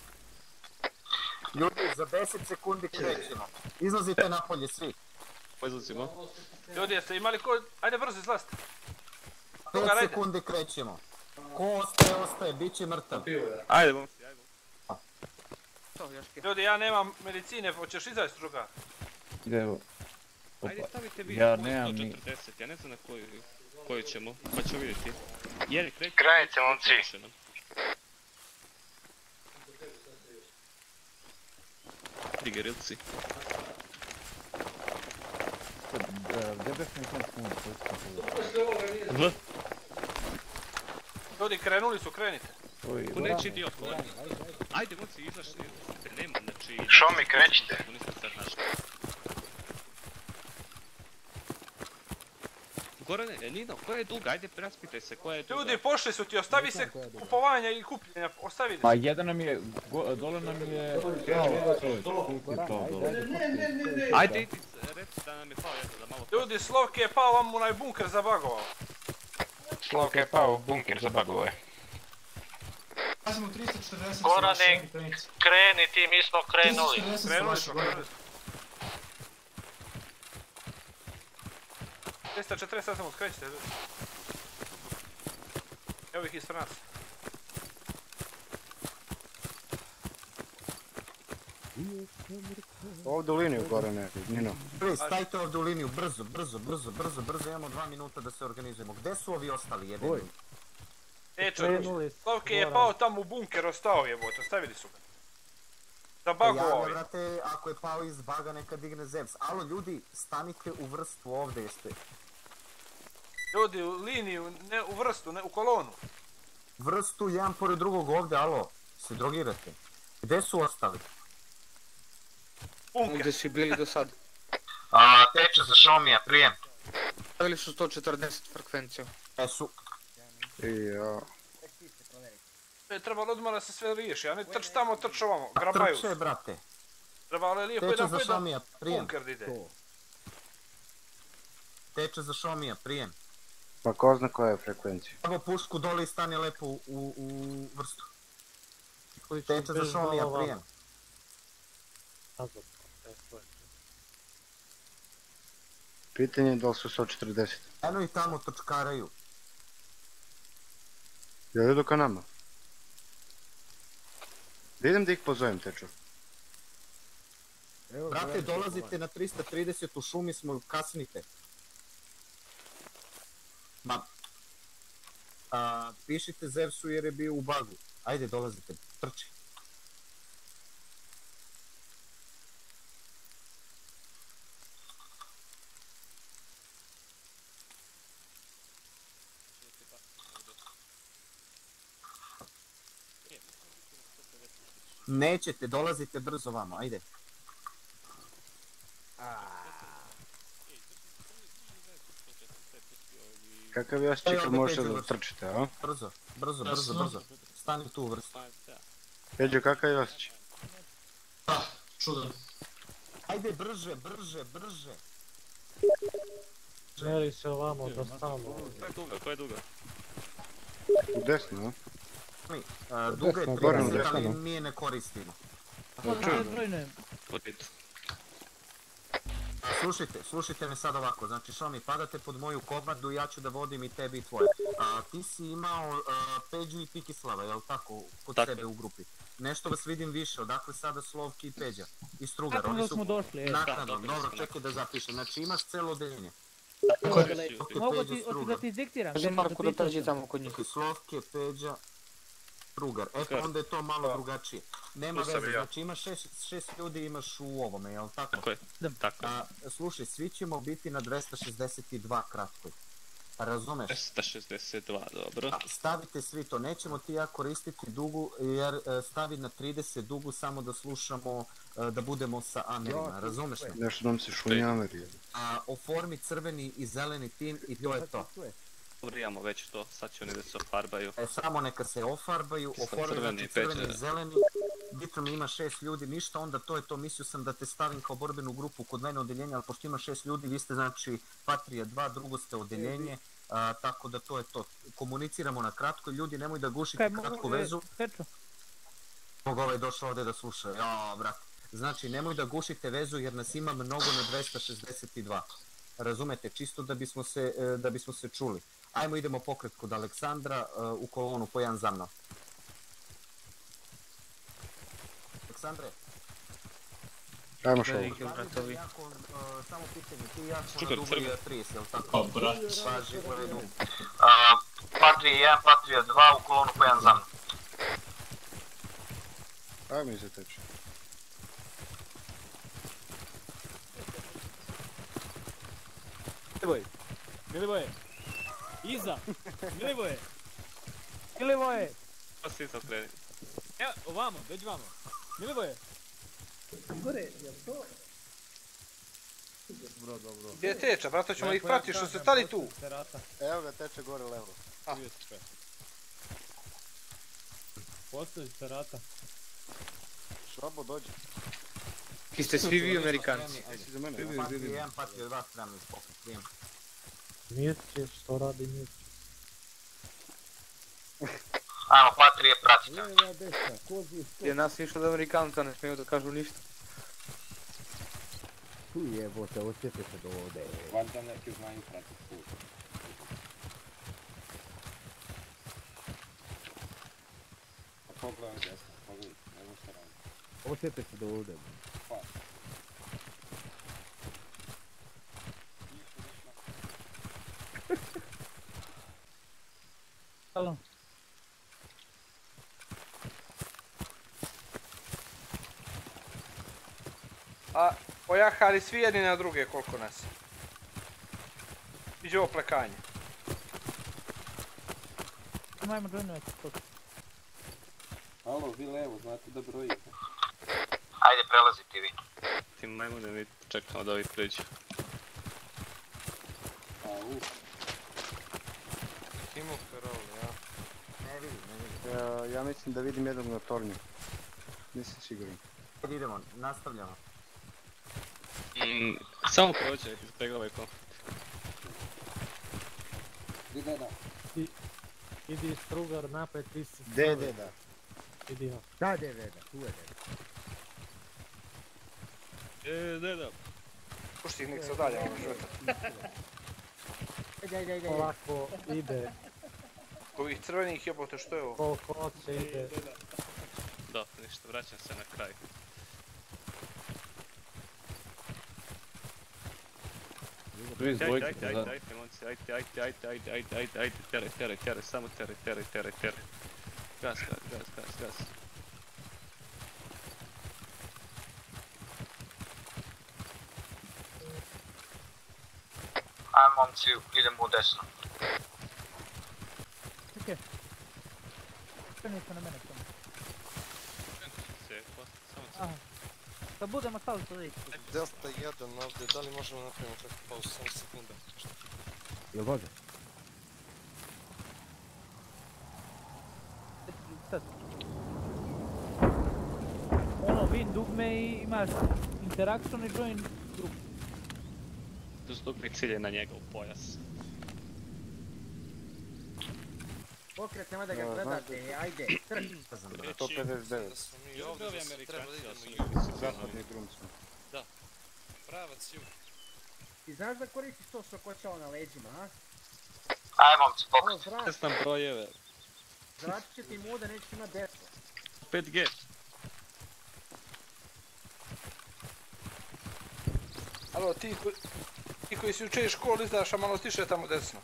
Ljudi, za 10 sekundi krećemo. Izlazite napolje svi. Izlazimo. Ljudi, jeste imali ko... Ajde brzo izlazite. 5 Drugar, ajde. sekundi krećemo. Ko ostaje, ostaje, bit će mrtav. Ajde, momci, ajde. To, Jaške. Ljudi, ja nemam medicine, hoćeš izaći druga? Evo. Ajde, stavite vi Ja nemam ni- 140, ja ne znam na koju, koju ćemo, pa ćemo vidjeti. Jer kreći... Krenite, momci. Trigerilci. Gdje bih mi sam V. Ljudi, krenuli su, krenite. Tu neće idiot kolegi. Ajde, momci, izašli, te nema, znači... Show mi, krećite. Gorane, e, Nino, koja je duga? Ajde, raspitaj se, koja je duga? Ljudi, pošli su ti, ostavi se kupovanja i kupljenja, ostavi Ma jedan nam je, go- dole nam je... Ajde, idi, reci da nam je pao jedan, da malo... Ljudi, Slovke je pao vam onaj bunker zabagovao. Slavka je pao u bunker za bagove. Pazimo 340 Gorane, kreni ti, mi smo krenuli. 340 Krenuli smo, krenuli smo. 248 krećite, ljudi. Evo ih ispred nas. Ovdje u liniju gore ne, Nino. Please, stajte ovdje u liniju, brzo, brzo, brzo, brzo, brzo, imamo dva minuta da se organizujemo. Gdje su ovi ostali jebeni? S Slovke je pao tamo u bunker, ostao je, bote, ostavili su ga. Pa Zabagovao javlja, je. brate, ako je pao iz baga, neka digne Zeus. Alo, ljudi, stanite u vrstu ovdje jeste. Ljudi, u liniju, ne u vrstu, ne u kolonu. Vrstu jedan pored drugog ovdje, alo, se drogirate. Gdje su ostali? Gdje si bili do sad? A, teče za šomija, prijem. Stavili su 140 frekvenciju. E su... I ja... E, trebalo odmah da se sve riješi, a ne trč tamo, trč ovamo, grabaju. Trče, brate. Trebalo je lijepo Teče jedan za po jedan šomija, prijem. bunker ide. Teče za šomija, prijem. Pa ko zna koja je frekvencija. Evo pušku dole i stani lepo u, u, vrstu. Teče za šomija, prijem. Nazad. Pitanje je da li su 140. Eno i tamo točkaraju. Jel idu ka nama? Da idem da ih pozovem, tečo. Brate, dolazite na 330, u šumi smo, kasnite. Ma... A, pišite Zevsu jer je bio u bagu. Ajde, dolazite, trči. Nećete, dolazite brzo vamo, ajde. Kakav je osjećaj kad možete da trčite, a? Brzo, brzo, brzo, brzo. Stani tu u vrstu. Peđo, kakav je osjećaj? Čudan. Ajde, brže, brže, brže. Meri se ovamo da stanu. Koja je duga, koja je duga? U desno, a? A, duga je Desno, gore, 30, desno, ali mi je ne koristimo. Slušajte, slušajte me sad ovako, znači Šomi, padate pod moju komandu, ja ću da vodim i tebi i tvoje. A, ti si imao a, Peđu i Pikislava, jel tako, kod Tako sebe u grupi? Nešto vas vidim više, odakle sada Slovki i Peđa? I Strugar, oni su smo došli, e, naknadno, dobro, čekaj da zapišem, znači imaš celo odeljenje. Mogu ti, da ti diktiram. Nešto Marko da pređe tamo kod njih. Znači, Slovke, Peđa, Strugar. E pa onda je to malo drugačije. Nema Tu veze, ja. znači imaš šest, šest ljudi imaš u ovome, jel tako? Tako je, tako je. A, slušaj, svi ćemo biti na 262 kratkoj. Razumeš? 262, dobro. A, Stavite svi to, nećemo ti ja koristiti dugu, jer e, stavi na 30 dugu samo da slušamo, e, da budemo sa Amerima, razumeš me? Nešto nam se šunjaveri. jel? A oformi crveni i zeleni tim i to je to. Dobro, imamo već to, sad će oni da se ofarbaju. E, samo neka se ofarbaju, crveni znači crveni i zeleni. Bitno mi ima šest ljudi, ništa, onda to je to, mislio sam da te stavim kao borbenu grupu kod mene odeljenje, ali pošto ima šest ljudi, vi ste znači Patrija 2, drugo ste odeljenje, A, tako da to je to. Komuniciramo na kratko, ljudi nemoj da gušite Kaj, kratku vezu. Pečo, Mogu ovaj došao ovdje da sluša. Ja, brat. Znači, nemoj da gušite vezu jer nas ima mnogo na 262. Razumete, čisto da bismo se, e, da bismo se čuli. Ajmo idemo pokret kod Aleksandra e, u kolonu po jedan za mnom. Aleksandre, Ajmo šao. Bratovi. Jako, e, samo pitanje, ti i ja smo na je 30, jel tako? Pa, brat. U redu. A, Patrija 1, Patrija 2 u kolonu po jedan za mnom. Ajmo se teče. Milivoje, Milivoje, iza, Milivoje, Milivoje, Pa si sad kreni. evo, ovamo, već vamo, Milivoje, Gore, jel to? Bro, dobro. Gdje je teča, brato ćemo ih pratiti što ste stali tu. Evo ga teče gore levo. Postoji se rata. Švabo dođe. Ki ste svi vi Amerikanci. Jesi za mene? Patrija 1, Patrija 2 spremni pokret, prijem. Mirče, što radi Mirče? Ajmo, Patrije, pratite. Lijeva, desna, kozi, Je nas više od Amerikanca, ne smiju da kažu ništa. Tu jebote, osjeti se do ovde. Valjda neki znaju pratiti put. Pa pogledaj desno, pogledaj, evo što radi. Osjeti se do ovde. Pa. Halo. A pojahali svi jedni na druge koliko nas. Iđe ovo plekanje. Ajmo joinovat to. Alo, vi levo, znate da brojite. Ajde, prelazi ti vi. Ti majmune mi čekamo da ovi priđu. A, u. Ne. Ja, ja mislim da vidim jednog na tornju. Nisam siguran. Ajde, idemo, nastavljamo. Mm, samo prođe, ispreglavaj to. Gdje da? I, idi strugar napred, ti si... De, de, da. Idi. Da, de, de, da, tu je de. E, da, da. Pušti ih nek se dalje, ono žuta. Ajde, ajde, ajde. Polako ide, Ovih crvenih jebote, što je ovo? koliko hoće ide. Da, ništa, vraćam se na kraj. Ajde, ajde, ajde, ajde, momci, ajde, ajde, ajde, ajde, ajde, ajde, ajde, teraj, teraj, teraj, samo teraj, teraj, teraj, teraj. Gas, gas, gas, gas, gas. Ajmo, momci, idemo u desno. Krenite na mene samo. Aha. Da budemo stali to vidjeti. Delta 1 ovdje, da li možemo napraviti kratku pauzu, samo sekunda. Jel može? Sad. Ono, win dugme i imaš interaction i join group. Dugme cilje na njegov pojas. Pokret, nemoj da ga gledate, ajde, trči. 159. I ovdje da Amerikanci. Zapadni drum smo. Da. Pravac jug. Ti znaš da koristiš to što kočao na leđima, a? Ajmo, momci, Ovo pokret. znam brojeve. zračit će ti muda, nećeš imat desno. 5G. Alo, ti, ti koji si uče školu izdaš, a malo tiše tamo desno.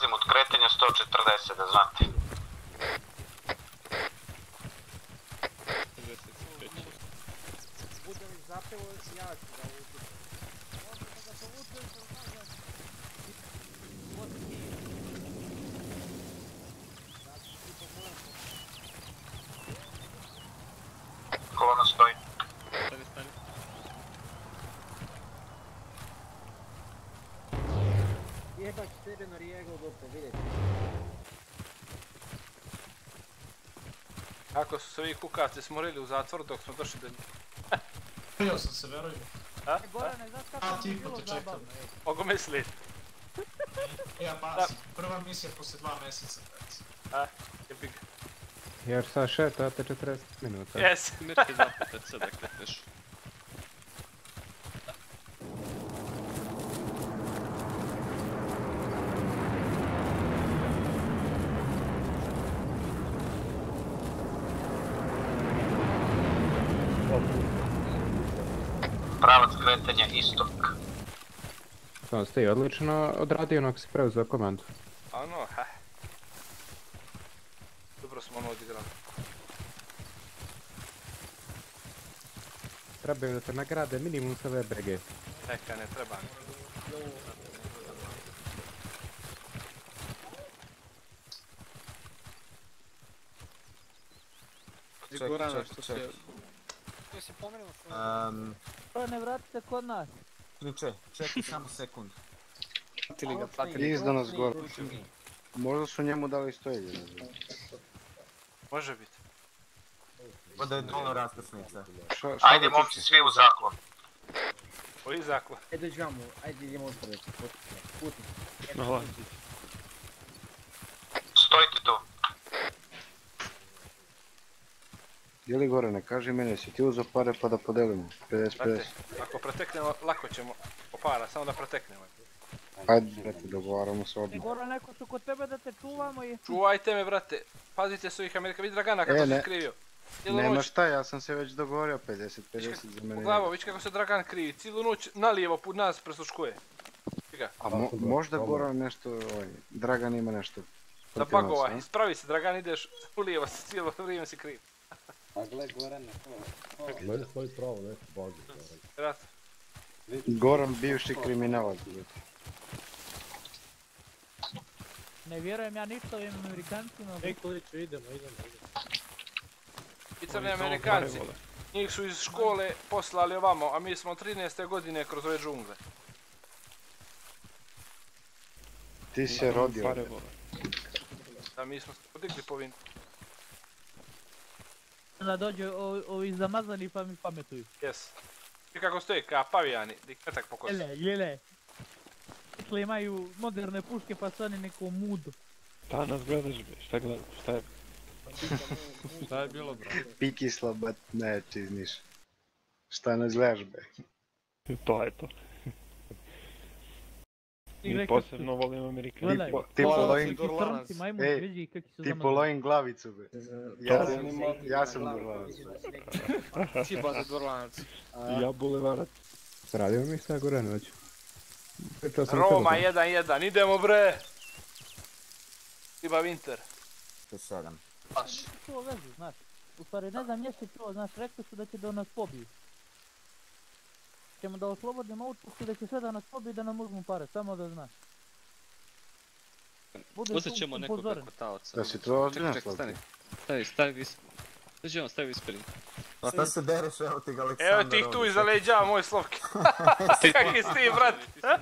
Azimut kretanja 140, da znate. Bude li zapelo, ja ću da uđem. Možda da ga povučem, što znaš. What me? Znači, ti po mojem Kolona stoji. Stani, stani. Jebać tebe Noriego dupe, vidjet Kako su se vi kukavci smorili u zatvoru dok smo došli do njih. Prio sam se, veruj. A? Gorane, znaš kako A ti bilo te čekam. zabavno? Mogu mislit. Ja pazi, prva misija poslije dva mjeseca. A, jebi ga. Jer sad šetate 40 minuta. Jes. Neće zaputat sad da kretneš. Pravac kretanja istok. Samo ste i odlično odradio onog si preuzeo komandu. Ano, ha. Dobro smo ono odigrali. Trebaju da te nagrade minimum sa VBG. Neka, ne treba mi. Ček, Gorana, ček, što ček. se... To si pomenuo što... Um, Gorane, vratite kod nas. Kliče, čekaj samo sekund. Pratili ga, pratili Izda nas gore. Možda su njemu dali znam. Može biti. Onda je dole raskrsnica. Šta, šta Ajde momci, svi u zaklon. O Izaku. Ajde dođemo, ajde idemo uspred, puti. Hvala. Stojite tu. Jeli gore, ne kaži meni, si ti uzeo pare pa da podelimo? 50-50. Brate, ako proteknemo, lako ćemo. Opara, samo da proteknemo. Ajde, brate, dogovaramo se odmah. Goran, neko su kod tebe da te čuvamo i... Čuvajte me, brate. Pazite su ih Amerika. Vidi Dragana kako E, se skrivio. Cijelu Nema noć, šta, ja sam se već dogovorio 50-50 za u mene. glavo, vidiš kako se Dragan krivi. Cijelu noć nalijevo put nas presluškuje. Vidi. A mo- možda Goran nešto, ovaj, Dragan ima nešto. Da protiv nas, bagova, a? ispravi se, Dragan ideš ulijevo se cijelo vrijeme si kriv. A gle, Gorane, to... Meni stoji pravo, neću bazi. Rat. Goran bivši kriminalac. Ne vjerujem ja ništa ovim Amerikancima. Ej, kliču, idemo, idemo, idemo. I crni Amerikanci. Njih su iz škole poslali ovamo, a mi smo 13. godine kroz ove džungle. Ti se rodio. Da mi smo se podigli po vin. Da dođu o- ovi zamazani pa mi pametuju. Jes. I kako stoje, ka pavijani, dikmetak po kosu. Jele, jele. Dakle imaju moderne puške pa su oni neko mudo. Šta nas gledaš šta gledaš, šta je? šta je bilo bro? Piki slabat, ne, čizniš. Šta ne gledaš, be? To je to. I rekao posebno volimo Amerikance. Gledaj, po- ti majmun, Ej, Ti polojim glavicu, be. Ja sam, ja sam Gorlanac. Ti bate dvorlanac. Ja bulevarac. Radio mi sa Goranović. Pričao sam Roma telefon. 1-1, idemo bre! Iba Winter. To je sedam. To vezi, znaš. U stvari ne znam jesi to, znaš, rekli su da će da nas pobiju. Ćemo da oslobodimo outpostu da će sve da nas pobiju da nam uzmu pare, samo da znaš. Budeš Uzet ćemo nekog taoca. Da si to ozbiljno čekaj, shvatio? stani. Stavi, stavi ispred. Dođi on, stavi ispred. Šta se dereš, evo ti ga Aleksandar Evo ti ih tu iza leđa, moj slovke. Kakvi si ti, brat? To?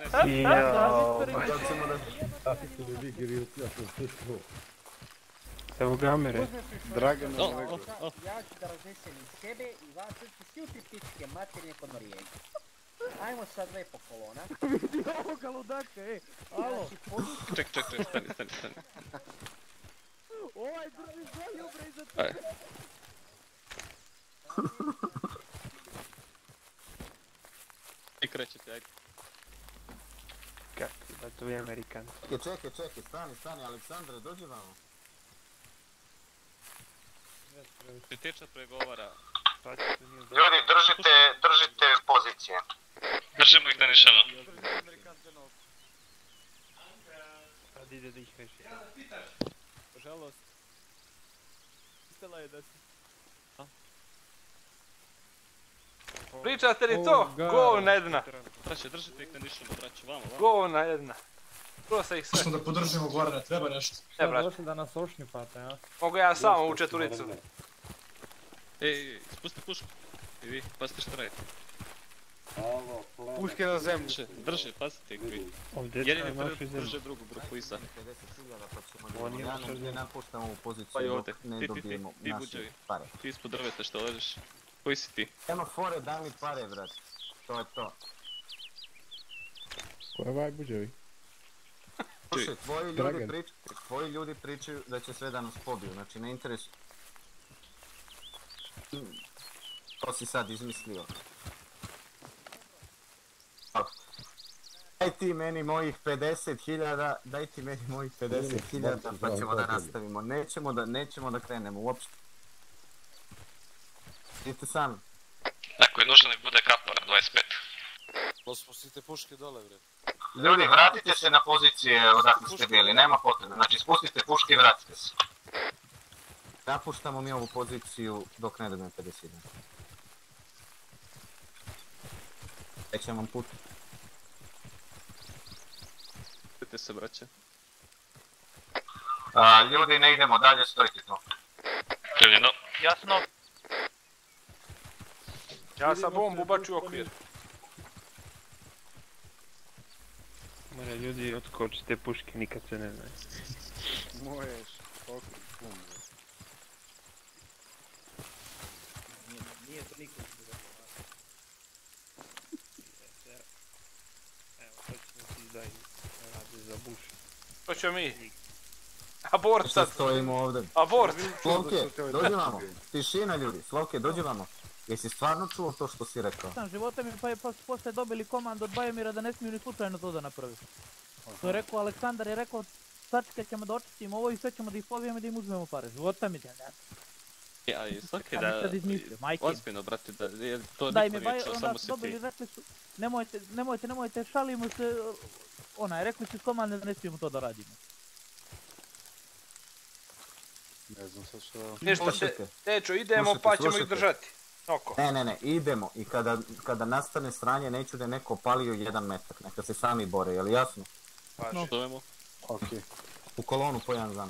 Evo gamere. Dragan O, Novego. o, o. Ja ću da razveselim sebe i vas, svi u ti ptičke materije kod Norijega. Ajmo sad lepo kolona. Vidi ovoga ludaka, ej, alo. Znači, ček, ček, ček, stani, stani, stani. Ovaj drvi zbolji ubre iza tebe. I krećete, ajde. Kako, da to je Amerikan. Čekaj, čekaj, čekaj, stani, stani, Aleksandra, dođi vamo. Teča pregovara Ljudi, držite, držite pozicije. Držimo ih da nišano. Sad ide da ih reši. Nažalost. Mislila je da si... Pričate li to? Govna jedna. Braće, držite ih na nišanu, braće, vamo, vamo. Govna jedna. Sam ih sve. Smo da podržimo gore, ne treba nešto. Ne, brate. Došli da nas ošnjupate, a? Mogu ja samo u četvoricu. Ej, spusti pušku. I vi, pazite šta radite. Puške na zemlju. Drže, drže, pazite ih vi. Jedini drže drugu grupu iza. 50.000 pa ćemo da Oni ne, ne napuštamo ovu poziciju Pa i ovdje. dok ne Ti, ti, ti, dobijemo ti naše buđevi. pare. Ti ispod drveta što ležiš. Koji si ti? Eno fore, daj mi pare, brat. To je to. Ko je ovaj buđevi? Slušaj, tvoji ljudi, pričaju da će sve da nas pobiju, znači ne interesu. To si sad izmislio. Daj ti meni mojih 50.000, daj ti meni mojih 50.000 pa ćemo da nastavimo. Nećemo da, nećemo da krenemo uopšte. Idite sami. Ako je nužno nek bude kapar 25. Spustite puške dole, bre. Ljudi, vratite se na pozicije odakle ste bili, nema potrebe. Znači, spustite puške i vratite se. Napuštamo mi ovu poziciju dok ne dobijemo 50.000. Krećem vam put. Idite se, braće. A, ljudi, ne idemo dalje, stojite tu. Primljeno. Jasno. Ja sam bombu baču okvir. Mora ljudi otkočite puške, nikad se ne zna. Možeš, okej, pum. Nije, to niko Evo, to ćemo ti rade za buš. To ćemo mi. Abort Šta sad. stojimo ovdje? Abort. Slovke, dođi vamo. Tišina ljudi, Slovke, dođi vamo. Jesi stvarno čuo to što si rekao? Sam života mi pa je poslije dobili komand od Bajemira da ne smiju ni slučajno to da napravi. To je rekao Aleksandar je rekao sačekat ćemo da očistimo ovo i sve ćemo da ih pobijemo i da im uzmemo pare. Života mi da ne. Ja, i svaki Ja bi da... sad izmislio, majke. Ozbiljno, brate, da je to Da im niko je nije čuo, samo si dobili, ti. rekli su, nemojte, nemojte, nemojte, šalimo se, onaj, rekli su komande da ne smijemo to da radimo. Ne znam sad što... Ništa, te, Slušajte. tečo, idemo Slušajte, pa ćemo ih slušajte. držati. Oko. Ne, ne, ne, idemo i kada, kada nastane sranje neću da je neko palio jedan metak, neka se sami bore, je li jasno? Važi. Zovemo. Okej. U kolonu po jedan za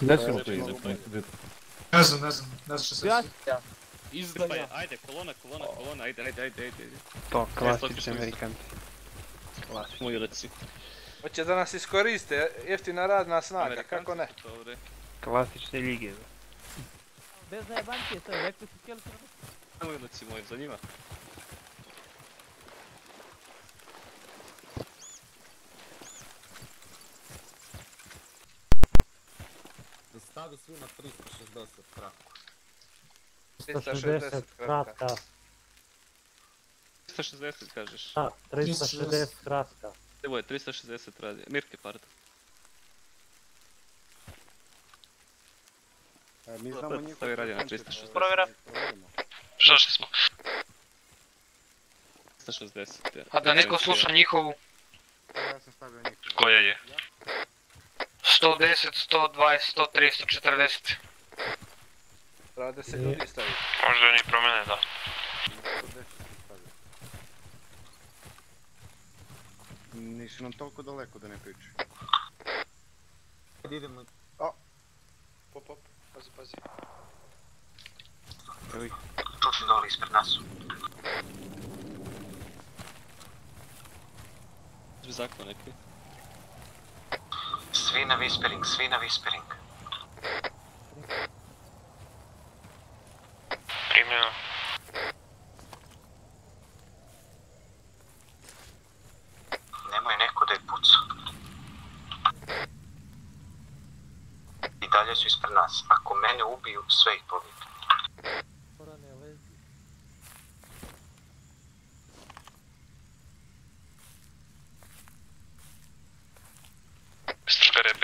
Gdje smo to ide? Ne znam, ne znam, ne znam što se. Izdaja. Ajde, kolona, kolona, kolona, ajde, ajde, ajde, ajde. To, klasični? Amerikanci. Klasični. Moji reci. Hoće da nas iskoriste, jeftina radna snaga, kako ne? Klasične lige. bez zajebancije sve, rekli su htjeli su da- Moji reci moji, za njima. Stavi svi na 360 kratko. 360 kratka. 360 kažeš. Da, 360 kratka. Evo je, 360 radi. Mirke, pardon. E, mi znamo stavi radi na procent, 360. e, Provjera. Šašli smo. 360, ja. A da neko sluša njihovu Ja sam stavio njihov. Koja je? 110, 120, 130, 140. Трябва да се е. люди стави. Може да ни промене, да. Не ще нам толкова далеко да не причи. Иди да ме... О! Поп, оп, пази, пази. Ами, Ой. Точно долу изпред нас. Звезаква е някакви. Svi na Whispering, svi na Whispering. Primljeno. Nemoj neko da je puca. I dalje su ispred nas. Ako mene ubiju, sve ih pobiju. Orane, lezi.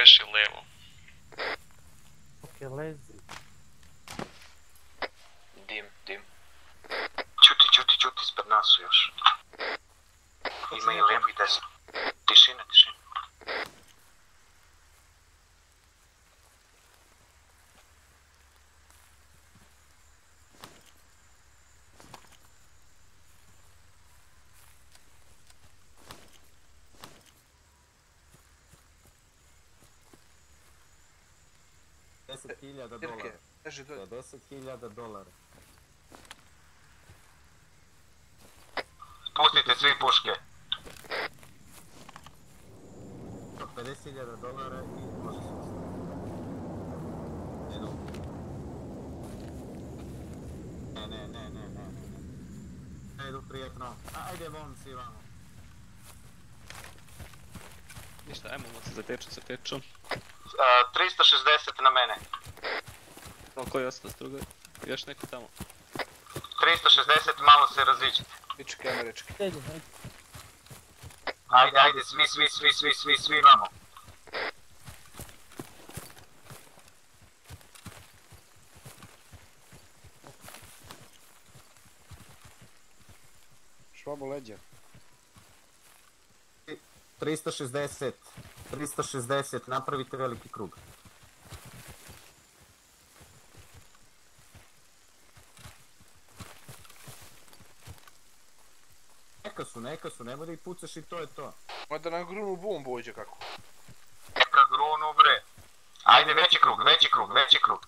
peši levo. Ok, 10.000 dolara. Drži, do... 10.000 dolara. Pustite svi puške. 50.000 dolara i može se Ne, ne, ne, ne, ne, ne. Edu, prijetno. Ajde, momci, vamo. Ništa, ajmo, moći zateču, zateču. Uh, 360 na mene. No, koji je ostao struga? Još neko tamo. 360, malo se raziđite. Pičke američke. Sedi, ajde. Ajde, ajde, svi, svi, svi, svi, svi, svi vamo. Švabo leđa. 360. 360, napravite veliki krug. Neka nemoj da ih pucaš i to je to. Mada nam grunu bombu uđe kako. Neka grunu, bre. Ajde, veći krug, veći krug, veći krug.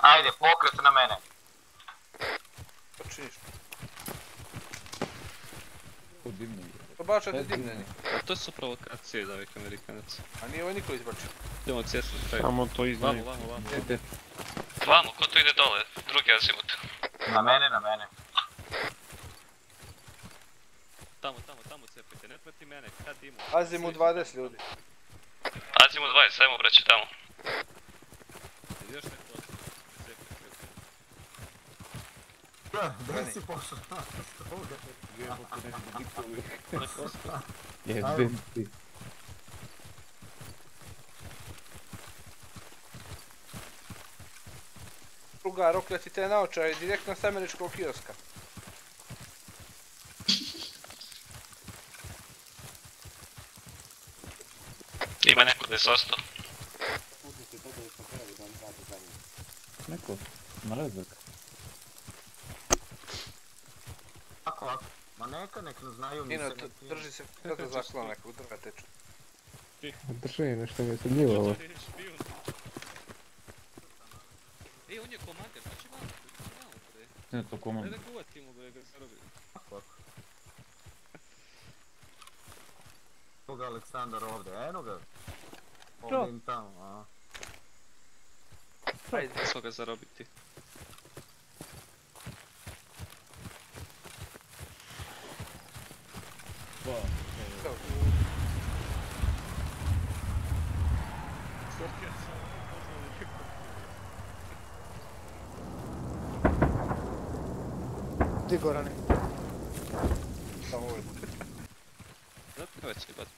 Ajde, pokret na mene. Pa činiš? Dimnju. Pa bačate dimljeni. A to su provokacije za ovih Amerikanaca. A nije ovaj niko izbačio. Idemo cestu staviti. Samo to iznaju. Vamo, vamo, vamo. Vamo, ko tu ide dole? Drugi. Na mene, na mene. Tamo, tamo, tamo cepajte, ne prati mene, kad imu. Azimo 20 ljudi. Azimut 20, ajmo braće tamo. Još neko. Da, gdje si pošao? Jebem ti. Druga, rokleti te naočare, direktno s američkog kioska. Ima neko da je ostao. Pustite to da je sam pravi da vam date za njim. Neko, nalezak. Ako, ako. Ma neka, nek ne znaju mi Ino, se neki... drži se kada zaklona nekog drva teču. Drži, nešto mi je sumnjivo. Špijun. Ej, on je komander, znači vamo, znači vamo, bre. Ne, to komand. Ne da guvatimo, bre, ga zarobi. Ako, ako. Evo ga Aleksandar ovdje, eno ga. Ovdje im tamo, a. Ajde. Smo ga zarobiti. Ti Gorane. Samo ovaj. Zato već je bat.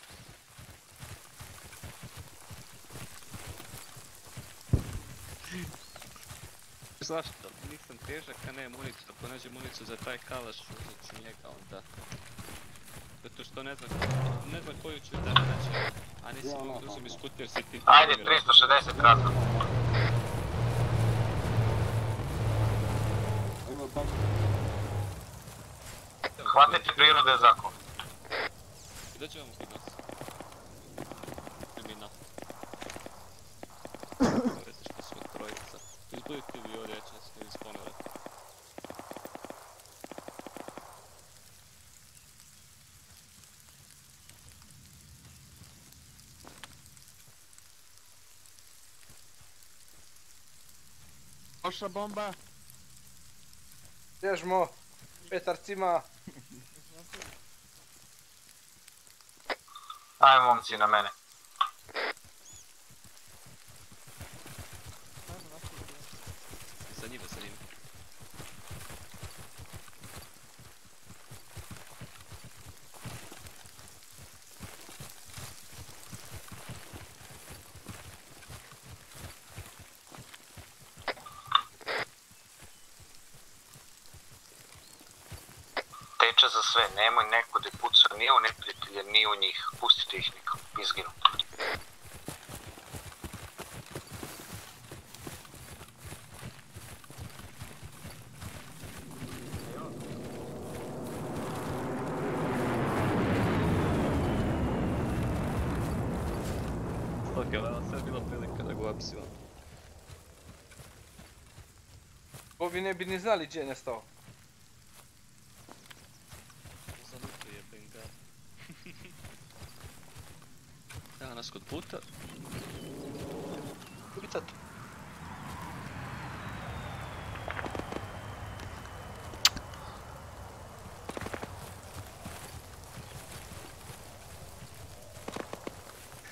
Zašto? Nisam težak, a ne municiju. Ako nađe municiju za taj kalaš, uzet ću njega onda. Zato što ne znam, ne znam koju ću da naći. A nisi mogu iz kutije jer si ti... Ajde, 360 razno. Evo tamo. Hvatite prirode zakon. Dođe vam kod nas. Kriminal. Što smo trojica. Izbudite vi ovdje, ja ću nas ne ispomerati. Loša bomba. Bježmo. Petar Ajmo momci na mene. Sa njima, sa za sve, nemoj da je pucao, nije u nekudi neprijatelje, ni u njih. Pustite ih neka izginu. Ok, ovo sad je bila prilika da ga apsimo. Ovi ne bi ni znali gdje je nestao. Za lutu je benga. Evo nas kod puta. Kubicat.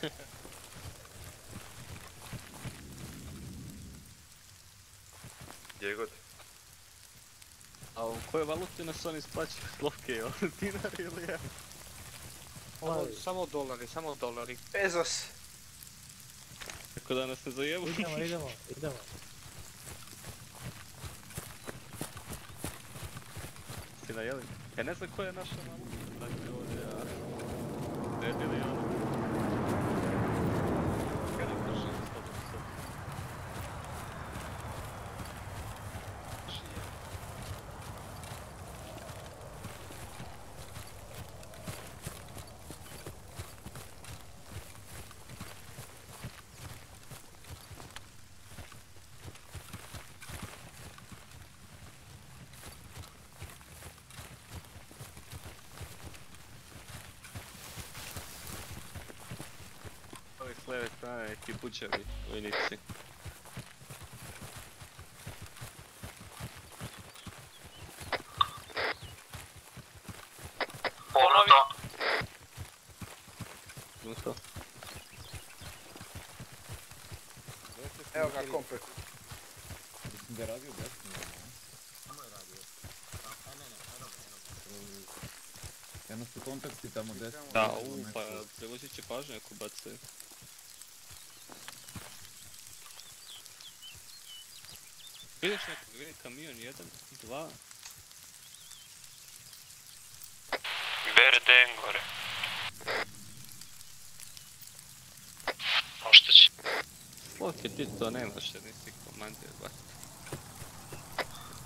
Gdje god. A u kojoj valuti nas oni isplaćuju slovke? Dinar ili je? Samo, samo dolari, samo dolari. Bezos. Tako da nas ne zajebu. Idemo, idemo, idemo. Istina, jeli? Ja ne znam koja je naša valuta. Dakle, ovdje, a... Ne bi li ono? Kada je brže, slobodno, slobodno. Ovi s leve bučevi vojnici. Gotovo. Evo ga komplet. Mislim da je radio desno. Eno su kontakti tamo desno. Da, Neko- u, pa prevozit će pažnju ako bacaju. Vidiš nekog, vidi kamion, jedan, dva. BRDN gore. Možda će. Je ti to nemaš jer nisi komandir, ba.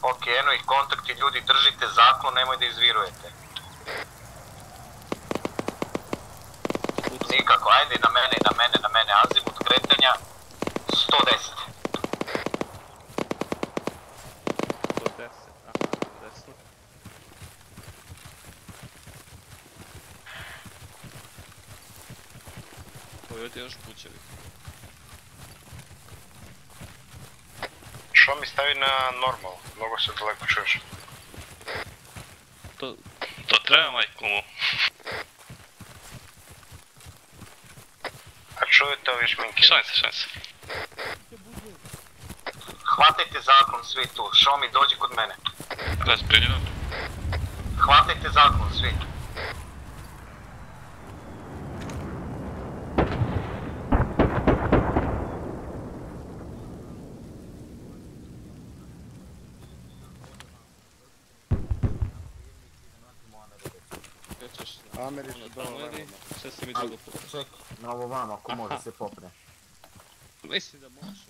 Ok, eno ih kontakti, ljudi, držite zaklon, nemoj da izvirujete. Nikako, ajde na mene, na mene, na mene, azimut kretanja 110. 110, aha, desno. Ovdje još bučevi. Što mi stavi na normal, mnogo se daleko čuješ. To, To treba majku mu. A čujete ovi šminke? Šalim se. Hvatajte zaklon svi tu, Šomi dođi kod mene. Da, sprednjeno. Hvatajte zaklon svi. krećeš Ameri ono su tamo dole ili levo. sve si mi Aj, drugo put. ček, vamo, ako može se popne. Mislim da može.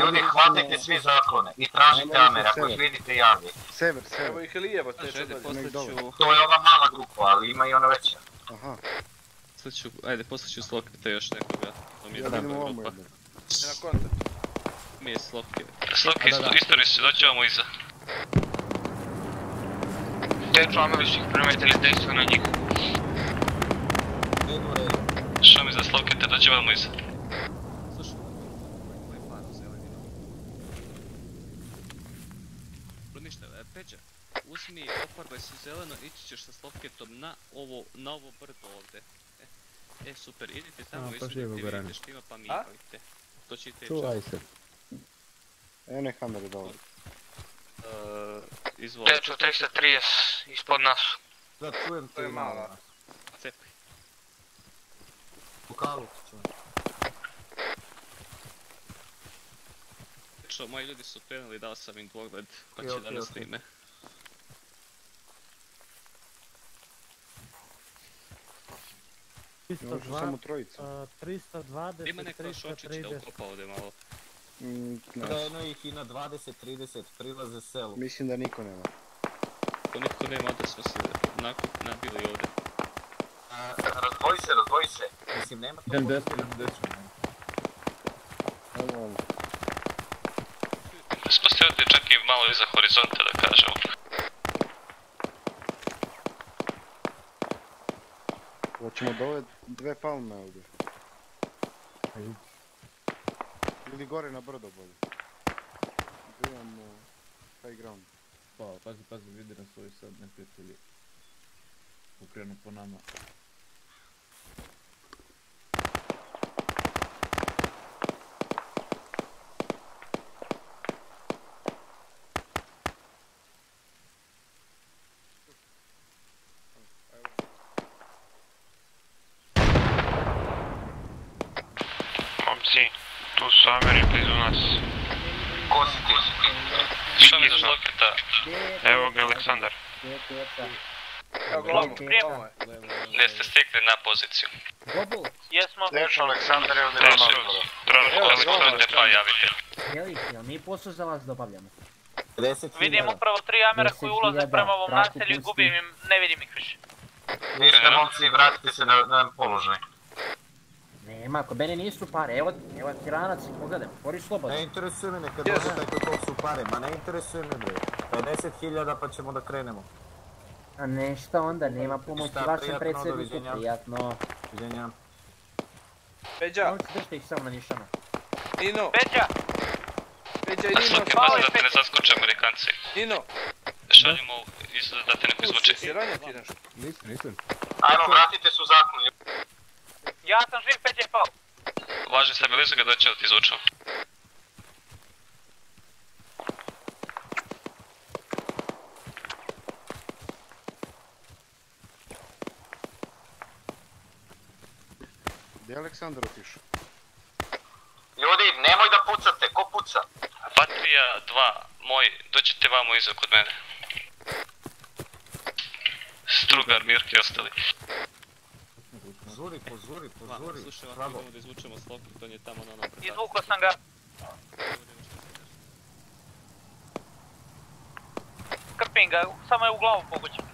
Ljudi, hvatajte svi zaklone i tražite Amer, ako ih vidite javi. Sever, Evo sever. ih lijevo, te Znači, ajde, dalje. poslat ću, To je ova mala grupa, ali ima i ona veća. Aha. poslat ću, ajde, poslat ću slokete još nekoga. To mi je Ja grupa. jedno. Na kontakt. Mi je sloke. Sloki, istori se, doći ovamo iza. Te članovi su ih primetili dejstvo na njih. Što mi za slokete, doći ovamo iza. Peđa, uzmi, oparbaj se zeleno, ići ćeš sa sloketom na ovo, na ovo brdo ovdje. E, super, idite tamo, vidite vidite štima pa mihajte. To će i teče. Čuvaj se. Eno je Hammer dole. Uh, izvoli. Dečo 330 ispod nas. Da, čujem To te je mala kalu Što, moji ljudi su krenuli, dao sam im pogled, pa će da ne okay. snime. Ima samo trojica. Uh, 320, Ima neko da ukopa ovdje malo. Mm, da, ono ih i na 20-30, prilaze selu. Mislim da niko nema. To niko nema, da smo se nabili ovdje. Razdvoji se, razdvoji se. Mislim, nema to... Idem desno, idem desno. Spustio ti čak i malo iza horizonta da kažemo. Hoćemo do ove dve palme ovdje. Ili gore na brdo bolje. Imamo high ground. Pa, pazi, pazi, vidi nas ovi sad neprijatelji. Ukrenu po nama. Momci, tu su Ameri blizu nas. Ko si ti? Što mi za loketa? Evo ga Aleksandar. Evo ga lamo, prijemo je. Gdje ste stigli na poziciju? Jesmo. Deš Aleksandar, evo da Deš, imamo Dronu, Evo, Aleksandar, pa javite. Jeli, jel mi posao za vas dobavljamo? 50 Vidim upravo tri Amera koji ulaze prema ovom naselju i gubim im, ne vidim ih više. Ništa momci, vratite se na, na položaj. Nema, kod mene nisu pare, evo, evo tiranac, pogledaj, otvori slobodno. Ne interesuje me neka dođe tako koliko su pare, ma ne interesuje me bre. 50.000 pa ćemo da krenemo. A nešto onda, nema pomoći Šta, vašem predsjedniku, prijatno. Izvinjam. Peđa, Momci, držite ih samo na nišama. Nino, Peđa, Peđa i Nino, svaki spavaju pazi da te ne Peđa. zaskoče Amerikanci. Nino, Šaljemo iz, da te neko izvuče. pusti, si ranjen ti nešto. Nisam, nisam. Ajmo, vratite se u zakon. Ja sam živ, Peđa je pao. Važi se blizu ga da će da ti izvučemo. Gdje je Aleksandar otišao? Ljudi, nemoj da pucate, ko puca? Patrija 2, moj, dođite vamo iza kod mene. Strugar, Mirke i ostali. Požuri, požuri, požuri. Slušaj, ovako Slabo. idemo da izvučemo slokit, on je tamo na onom brdaku. Izvukao sam ga. Krpim ga, samo je u glavu pogođen.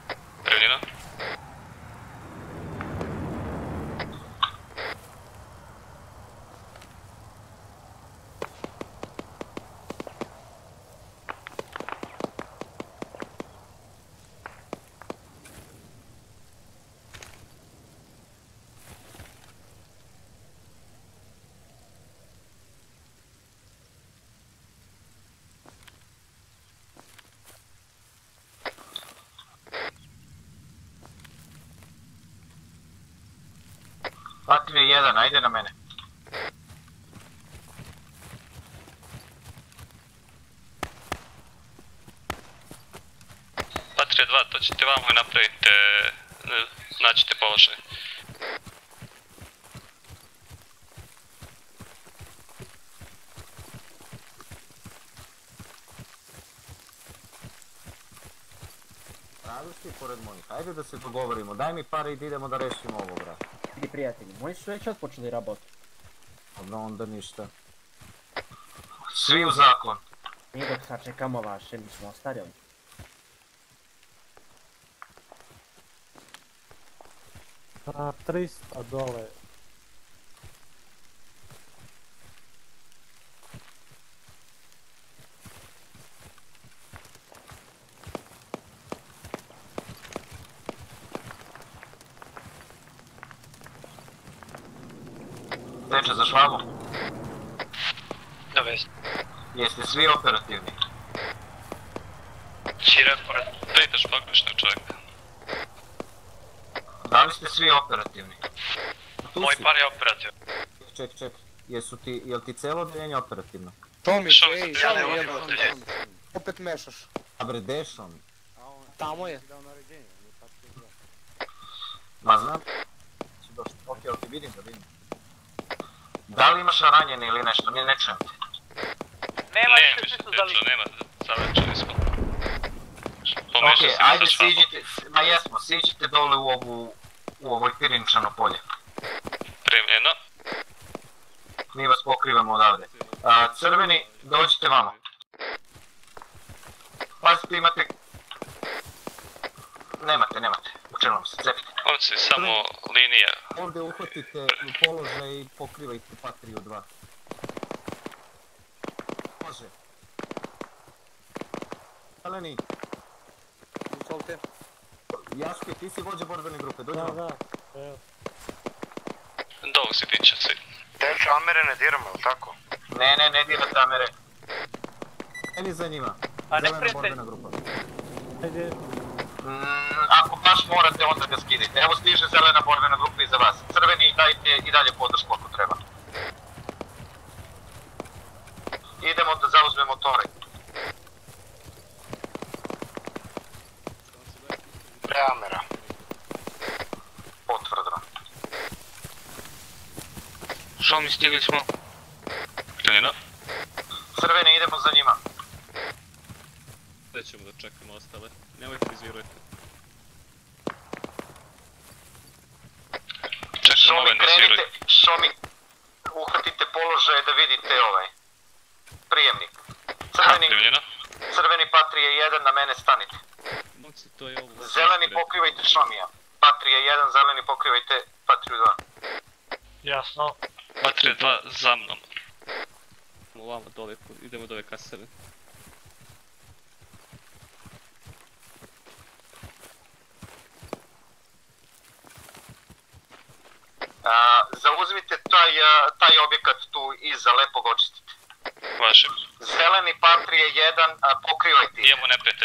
Patrija 1, ajde na mene. Patrija 2, to ćete vamo i napravite, e, naćete položaj. Ti pored mojih, ajde da se dogovorimo, daj mi pare i idemo da rešimo ovo, brate. Vidi prijatelji, moji su već otpočeli rabot. Dobro, onda ništa. Svi u zakon. Mi dok sačekamo vaše, mi smo ostarili. A 300 dole. Teče za švabu. Da vezi. Jeste svi operativni? Čira, pored, pritaš pogrešnog čovjeka. Da li ste svi operativni? Tu Moj si. par je operativ. Ček, ček, jesu ti, jel ti celo odeljenje operativno? Ej, mi se Tomi, ne jebo, vodim Tomi. Opet mešaš. A bre, dešom. Tamo je. Ma znam. Ok, ok, vidim ga, vidim. Da li imaš ranjene ili nešto? Mi ne čujem te. Nema Ne, više, teča, nema, zalečili smo. Ok, Pomešao se ajde siđite, ma jesmo, siđite dole u ovu, u ovoj pirinčano polje. mi vas pokrivamo odavde. A, crveni, dođite vamo. Pazite, imate... Nemate, nemate. Učinilo se, cepite. Momci, samo linija. Ovdje uhvatite položaj i pokrivajte Patriju 2. Može. Zeleni, Izvolite. Jaške, ti si vođa borbene grupe, dođi Da, vam. da, evo. Do ovog se tiče svi. Dečo, Amere ne diramo, jel tako? Ne, ne, ne dirate Amere. Meni za njima. A ne Zelena prijatelj. borbena grupa. Ajde, Mm, ako baš morate, onda ga skidajte. Evo stiže zelena borbena grupa iza vas. Crveni dajte i dalje podršku ako treba. Idemo da zauzmemo tore. Pre Amera. Potvrdno. Što mi stigli smo? Krenina. Crveni idemo za njima. Gdje ćemo da čekamo ostale? Nemojte izvirujte. Čekamo Šomi, ove ne svirujte. Šomi, uhvatite položaje da vidite ovaj prijemnik. Crveni, crveni Patrije 1, na mene stanite. Momci, to je ovo. Zeleni pokrivajte Šomija. Patrije 1, zeleni pokrivajte Patriju 2. Jasno. Patrija 2 za mnom. Ovamo dole, idemo do ove kasere. A, zauzmite taj, taj objekat tu iza, lepo ga očistite. Vaše. Zeleni Patrije 1, a, pokrivajte ih. Imamo neprijatelj.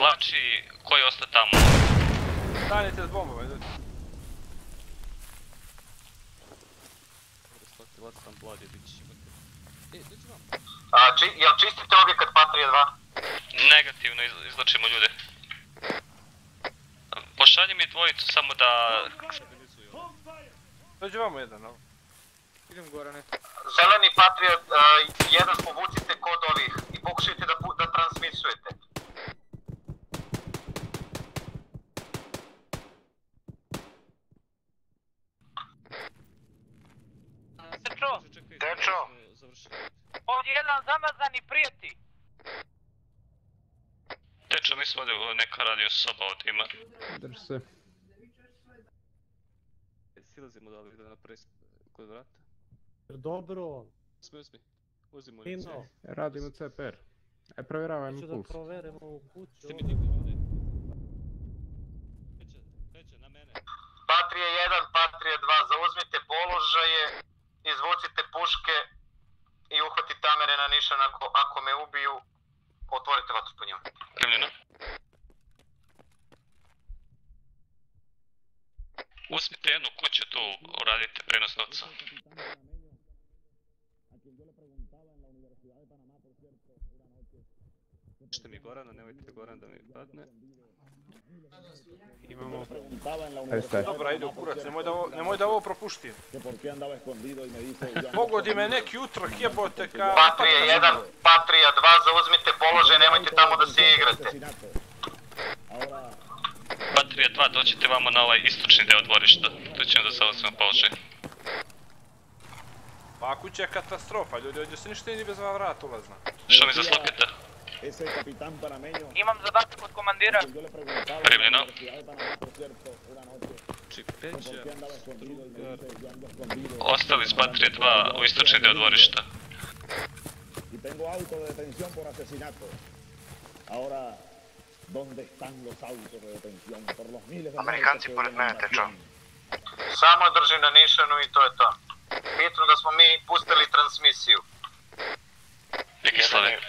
Izvlači koji osta tamo. Stanite s bombama, idete. A, či, jel čistite objekat Patrija 2? Negativno iz, izlačimo ljude. Pošalji mi dvojicu samo da... Dođi vamo jedan, ali. Idem gore, ne. Zeleni Patrija 1 povucite kod ovih i pokušajte da, da transmisujete. Dečo, Dečo, ovdje jedan zamazani prijeti. Tečo, mi smo ovdje neka radio soba ovdje ima. Drž se. Silazimo da li da napravi kod vrata. dobro. Uzmi, uzmi. Uzimo Ino, Radimo CPR. E, provjeravajmo ću da puls. proverim ovu kuću. Ste mi digli ljude. Peće, peće, na mene. Patrija 1, Patrija 2, zauzmite položaje, izvucite puške i uhvatite amere na nišan ako, ako me ubiju, otvorite vatru po njima. Primljeno. Uzmite jednu kuću tu, uradite prenos novca. Što mi Gorana, nemojte Goran da mi padne. Imamo... Dobra, ide u kurac, nemoj da ovo, nemoj da ovo propuštim. Pogodi me neki utrok, jebote ka... Patrija 1, Patrija 2, zauzmite položaj, nemojte tamo da se igrate. Patrija 2, doćete vamo na ovaj istočni deo dvorišta. Tu ćemo da zauzmemo položaj. Pa kuća je katastrofa, ljudi, ovdje se ništa ni bez ova vrata ulazna. Što mi zaslapite? Imam zadatak od komandira. Primljeno. Ostali iz Patrije 2 u istočni deo dvorišta. Y tengo auto de detención por asesinato. Ahora, ¿dónde están los autos de detención por los miles de Amerikanci pored mene teču. Samo drži na nišanu i to je to. Bitno da smo mi pustili transmisiju. Neki.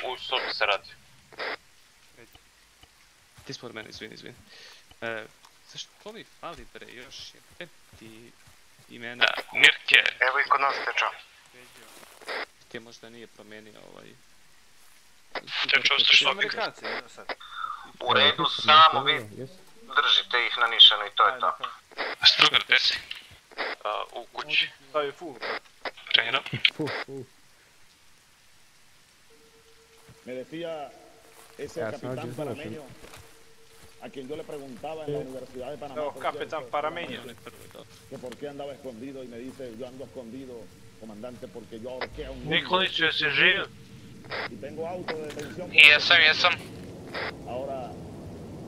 U sobi se radi. Ti smo od mene, izvini, izvini. E, zašto ko mi fali bre, još je peti imena. Mirke. Evo i kod nas teča. Ti možda nije promijenio ovaj... Tečo, Što su Amerikanci, ne sad. U redu, samo vi držite ih na nišanu i to je to. Strugar, gdje si? u kući. Stavi je full, brate. Trenirao? Me decía ese Ya, capitán panameño a quien yo le preguntaba en la Universidad de Panamá. Kapetan cierto, Parameño. Que por qué andaba escondido y me dice, yo ando escondido, comandante, porque yo ahorqué a un niño. Nikolić, jesi živ? Y tengo auto de detención. por Jesam, jesam. Ahora,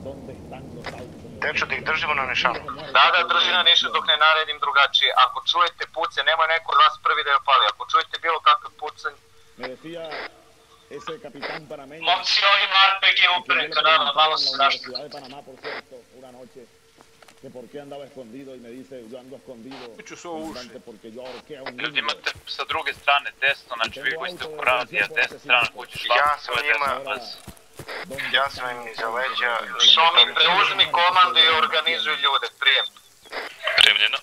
¿dónde están los autos? Teču da ih držimo na nišanu. Da, da, drži na nišanu dok ne naredim drugačije. Ako čujete puce, nemoj neko od vas prvi da je opali. Ako čujete bilo kakav pucanj, ese capitán panameño. A yo le upreka, naravno, preguntaba malo en se la. Universidad de Panamá, por cierto, una noche, que por qué andaba escondido y me dice, yo ando escondido, porque yo ahorqué a un niño. imate sa druge strane desno, znači vi koji ste u Kurazija, desna strana kuće šlapu, Ja sam njima, ja sam im iza leđa. Šomi, preuzmi komandu i organizuj ljude, prijem. Primljeno.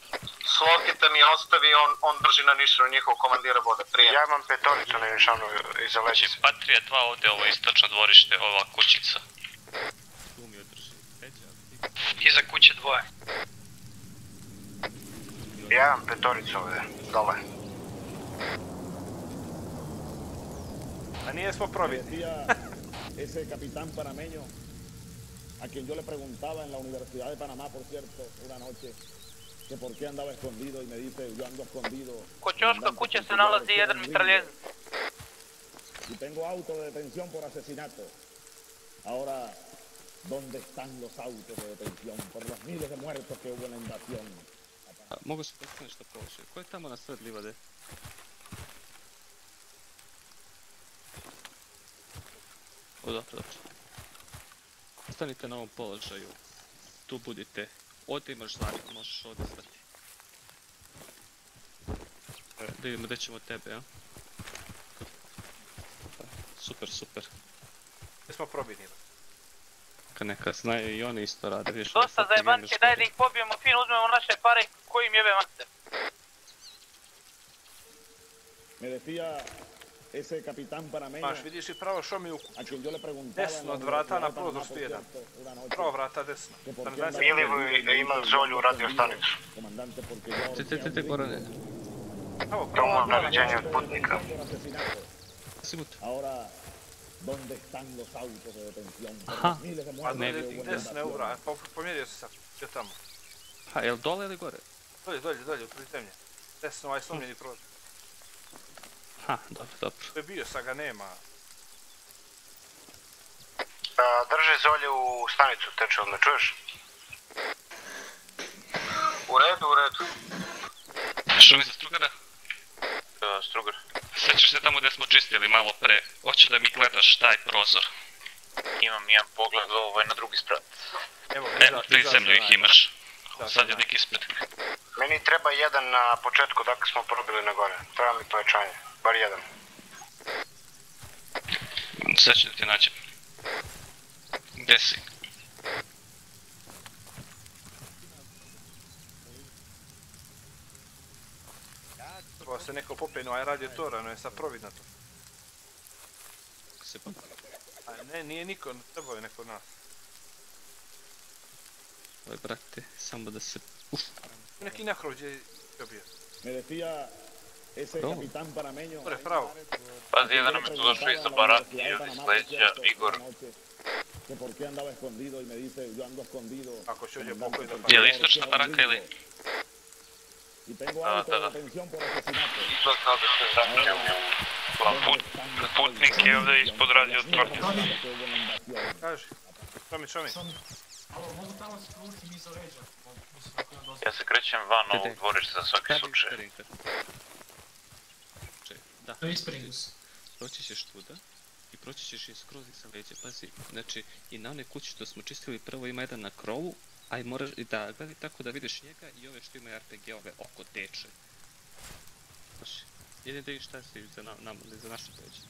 Slokita mi ostavi, on, on drži na nišanu njihov komandira voda, prijem. Ja imam petoricu na nišanu iza Znači, Patrija 2 ovdje, ovo istočno dvorište, ova kućica. Iza kuće dvoje. Ja imam petoricu ovdje, dole. A nije smo probiti. decía ese capitán panameño a quien yo le preguntaba en la Universidad de Panamá, por cierto, una noche, que por qué andaba escondido y me dice, yo ando escondido. Kod ćoška kuće se nalazi jedan mitraljez. Y tengo auto de detención por asesinato. Ahora, ¿dónde están los autos de detención por los miles de muertos que hubo en la invasión? A, mogu se postaviti nešto položaj. Ko je tamo na sred livade? O, dobro, dobro. Ostanite na ovom položaju. Tu budite. Ovdje imaš zvanje, možeš ovdje stati. E, Da vidimo gdje ćemo tebe, ja? Super, super. Gdje smo probiti. Ka neka znaju i oni isto rade, vidiš. Dosta geniš daj da ih pobijemo fin, uzmemo naše pare, koji im jebe mater. Me decía ese capitán panameño Maš, vidiš i pravo šomi u a quien yo le preguntaba en desno od vrata na una noche, Pravo vrata desno. Ili escondido y me ima dice, Zolju "Yo radio stanicu. escondido, Comandante, porque yo Te, te, te, te, ahorqué a un Gorane. Evo, To pravo mu vrata. naređenje od putnika. Simut. Ahora, ¿dónde están los autos de detención de A ne desno je u vrata. Pomjerio se sad. Gdje tamo? Ha, jel dole ili gore? Dolje, dolje, dolje, u zemlje. Desno, ovaj slomljeni prozor. Ha, dobro, dobro. To je bio, sad ga nema. Drži Zolju u stanicu, teče, me čuješ? U redu, u redu. Što mi za strugara? strugar. Sjećaš se tamo gdje smo čistili malo pre? Hoće da mi gledaš taj prozor. Imam jedan pogled, ovo je na drugi sprat. Evo, Evo, prizemlju ih imaš. Da, Sad je da. neki ispred. Meni treba jedan na početku, dakle smo probili na gore. Treba mi pojačanje, bar jedan. Sad ću da ti nađem. Gdje si? Treba se neko popenu, aj radio to, rano je sad provid na to. Se pa... A ne, nije niko, trebao je neko nas. Oj, brate, samo da se... Uf, Neki nahro gdje je bio. Me decía ese No. capitán panameño. Gore, pravo. Pazi, jedan nam je tu došao i od sledeća, Igor. Que por qué andaba escondido y me dice, yo ando escondido. Ako će ovdje pokoj da Je li istočna baraka ili? Y tengo da, de detención por asesinato. Izgled kao da se u put, putnik je ovdje ispod radio tvrdnju. Kaži. Alo, mogu tamo se kružiti mi iza leđa. Ja se krećem van ovog dvorišta za svaki slučaj. Da. To je Ispringus. Proći ćeš tuda i proći ćeš i skroz iza leđa. Pazi, znači i na onoj kući što smo čistili prvo ima jedan na krovu, a i moraš i da gledaj tako da vidiš njega i ove što imaju RPG-ove oko teče. Znaš, jedin da vidiš šta si za, nam, za naše leđe.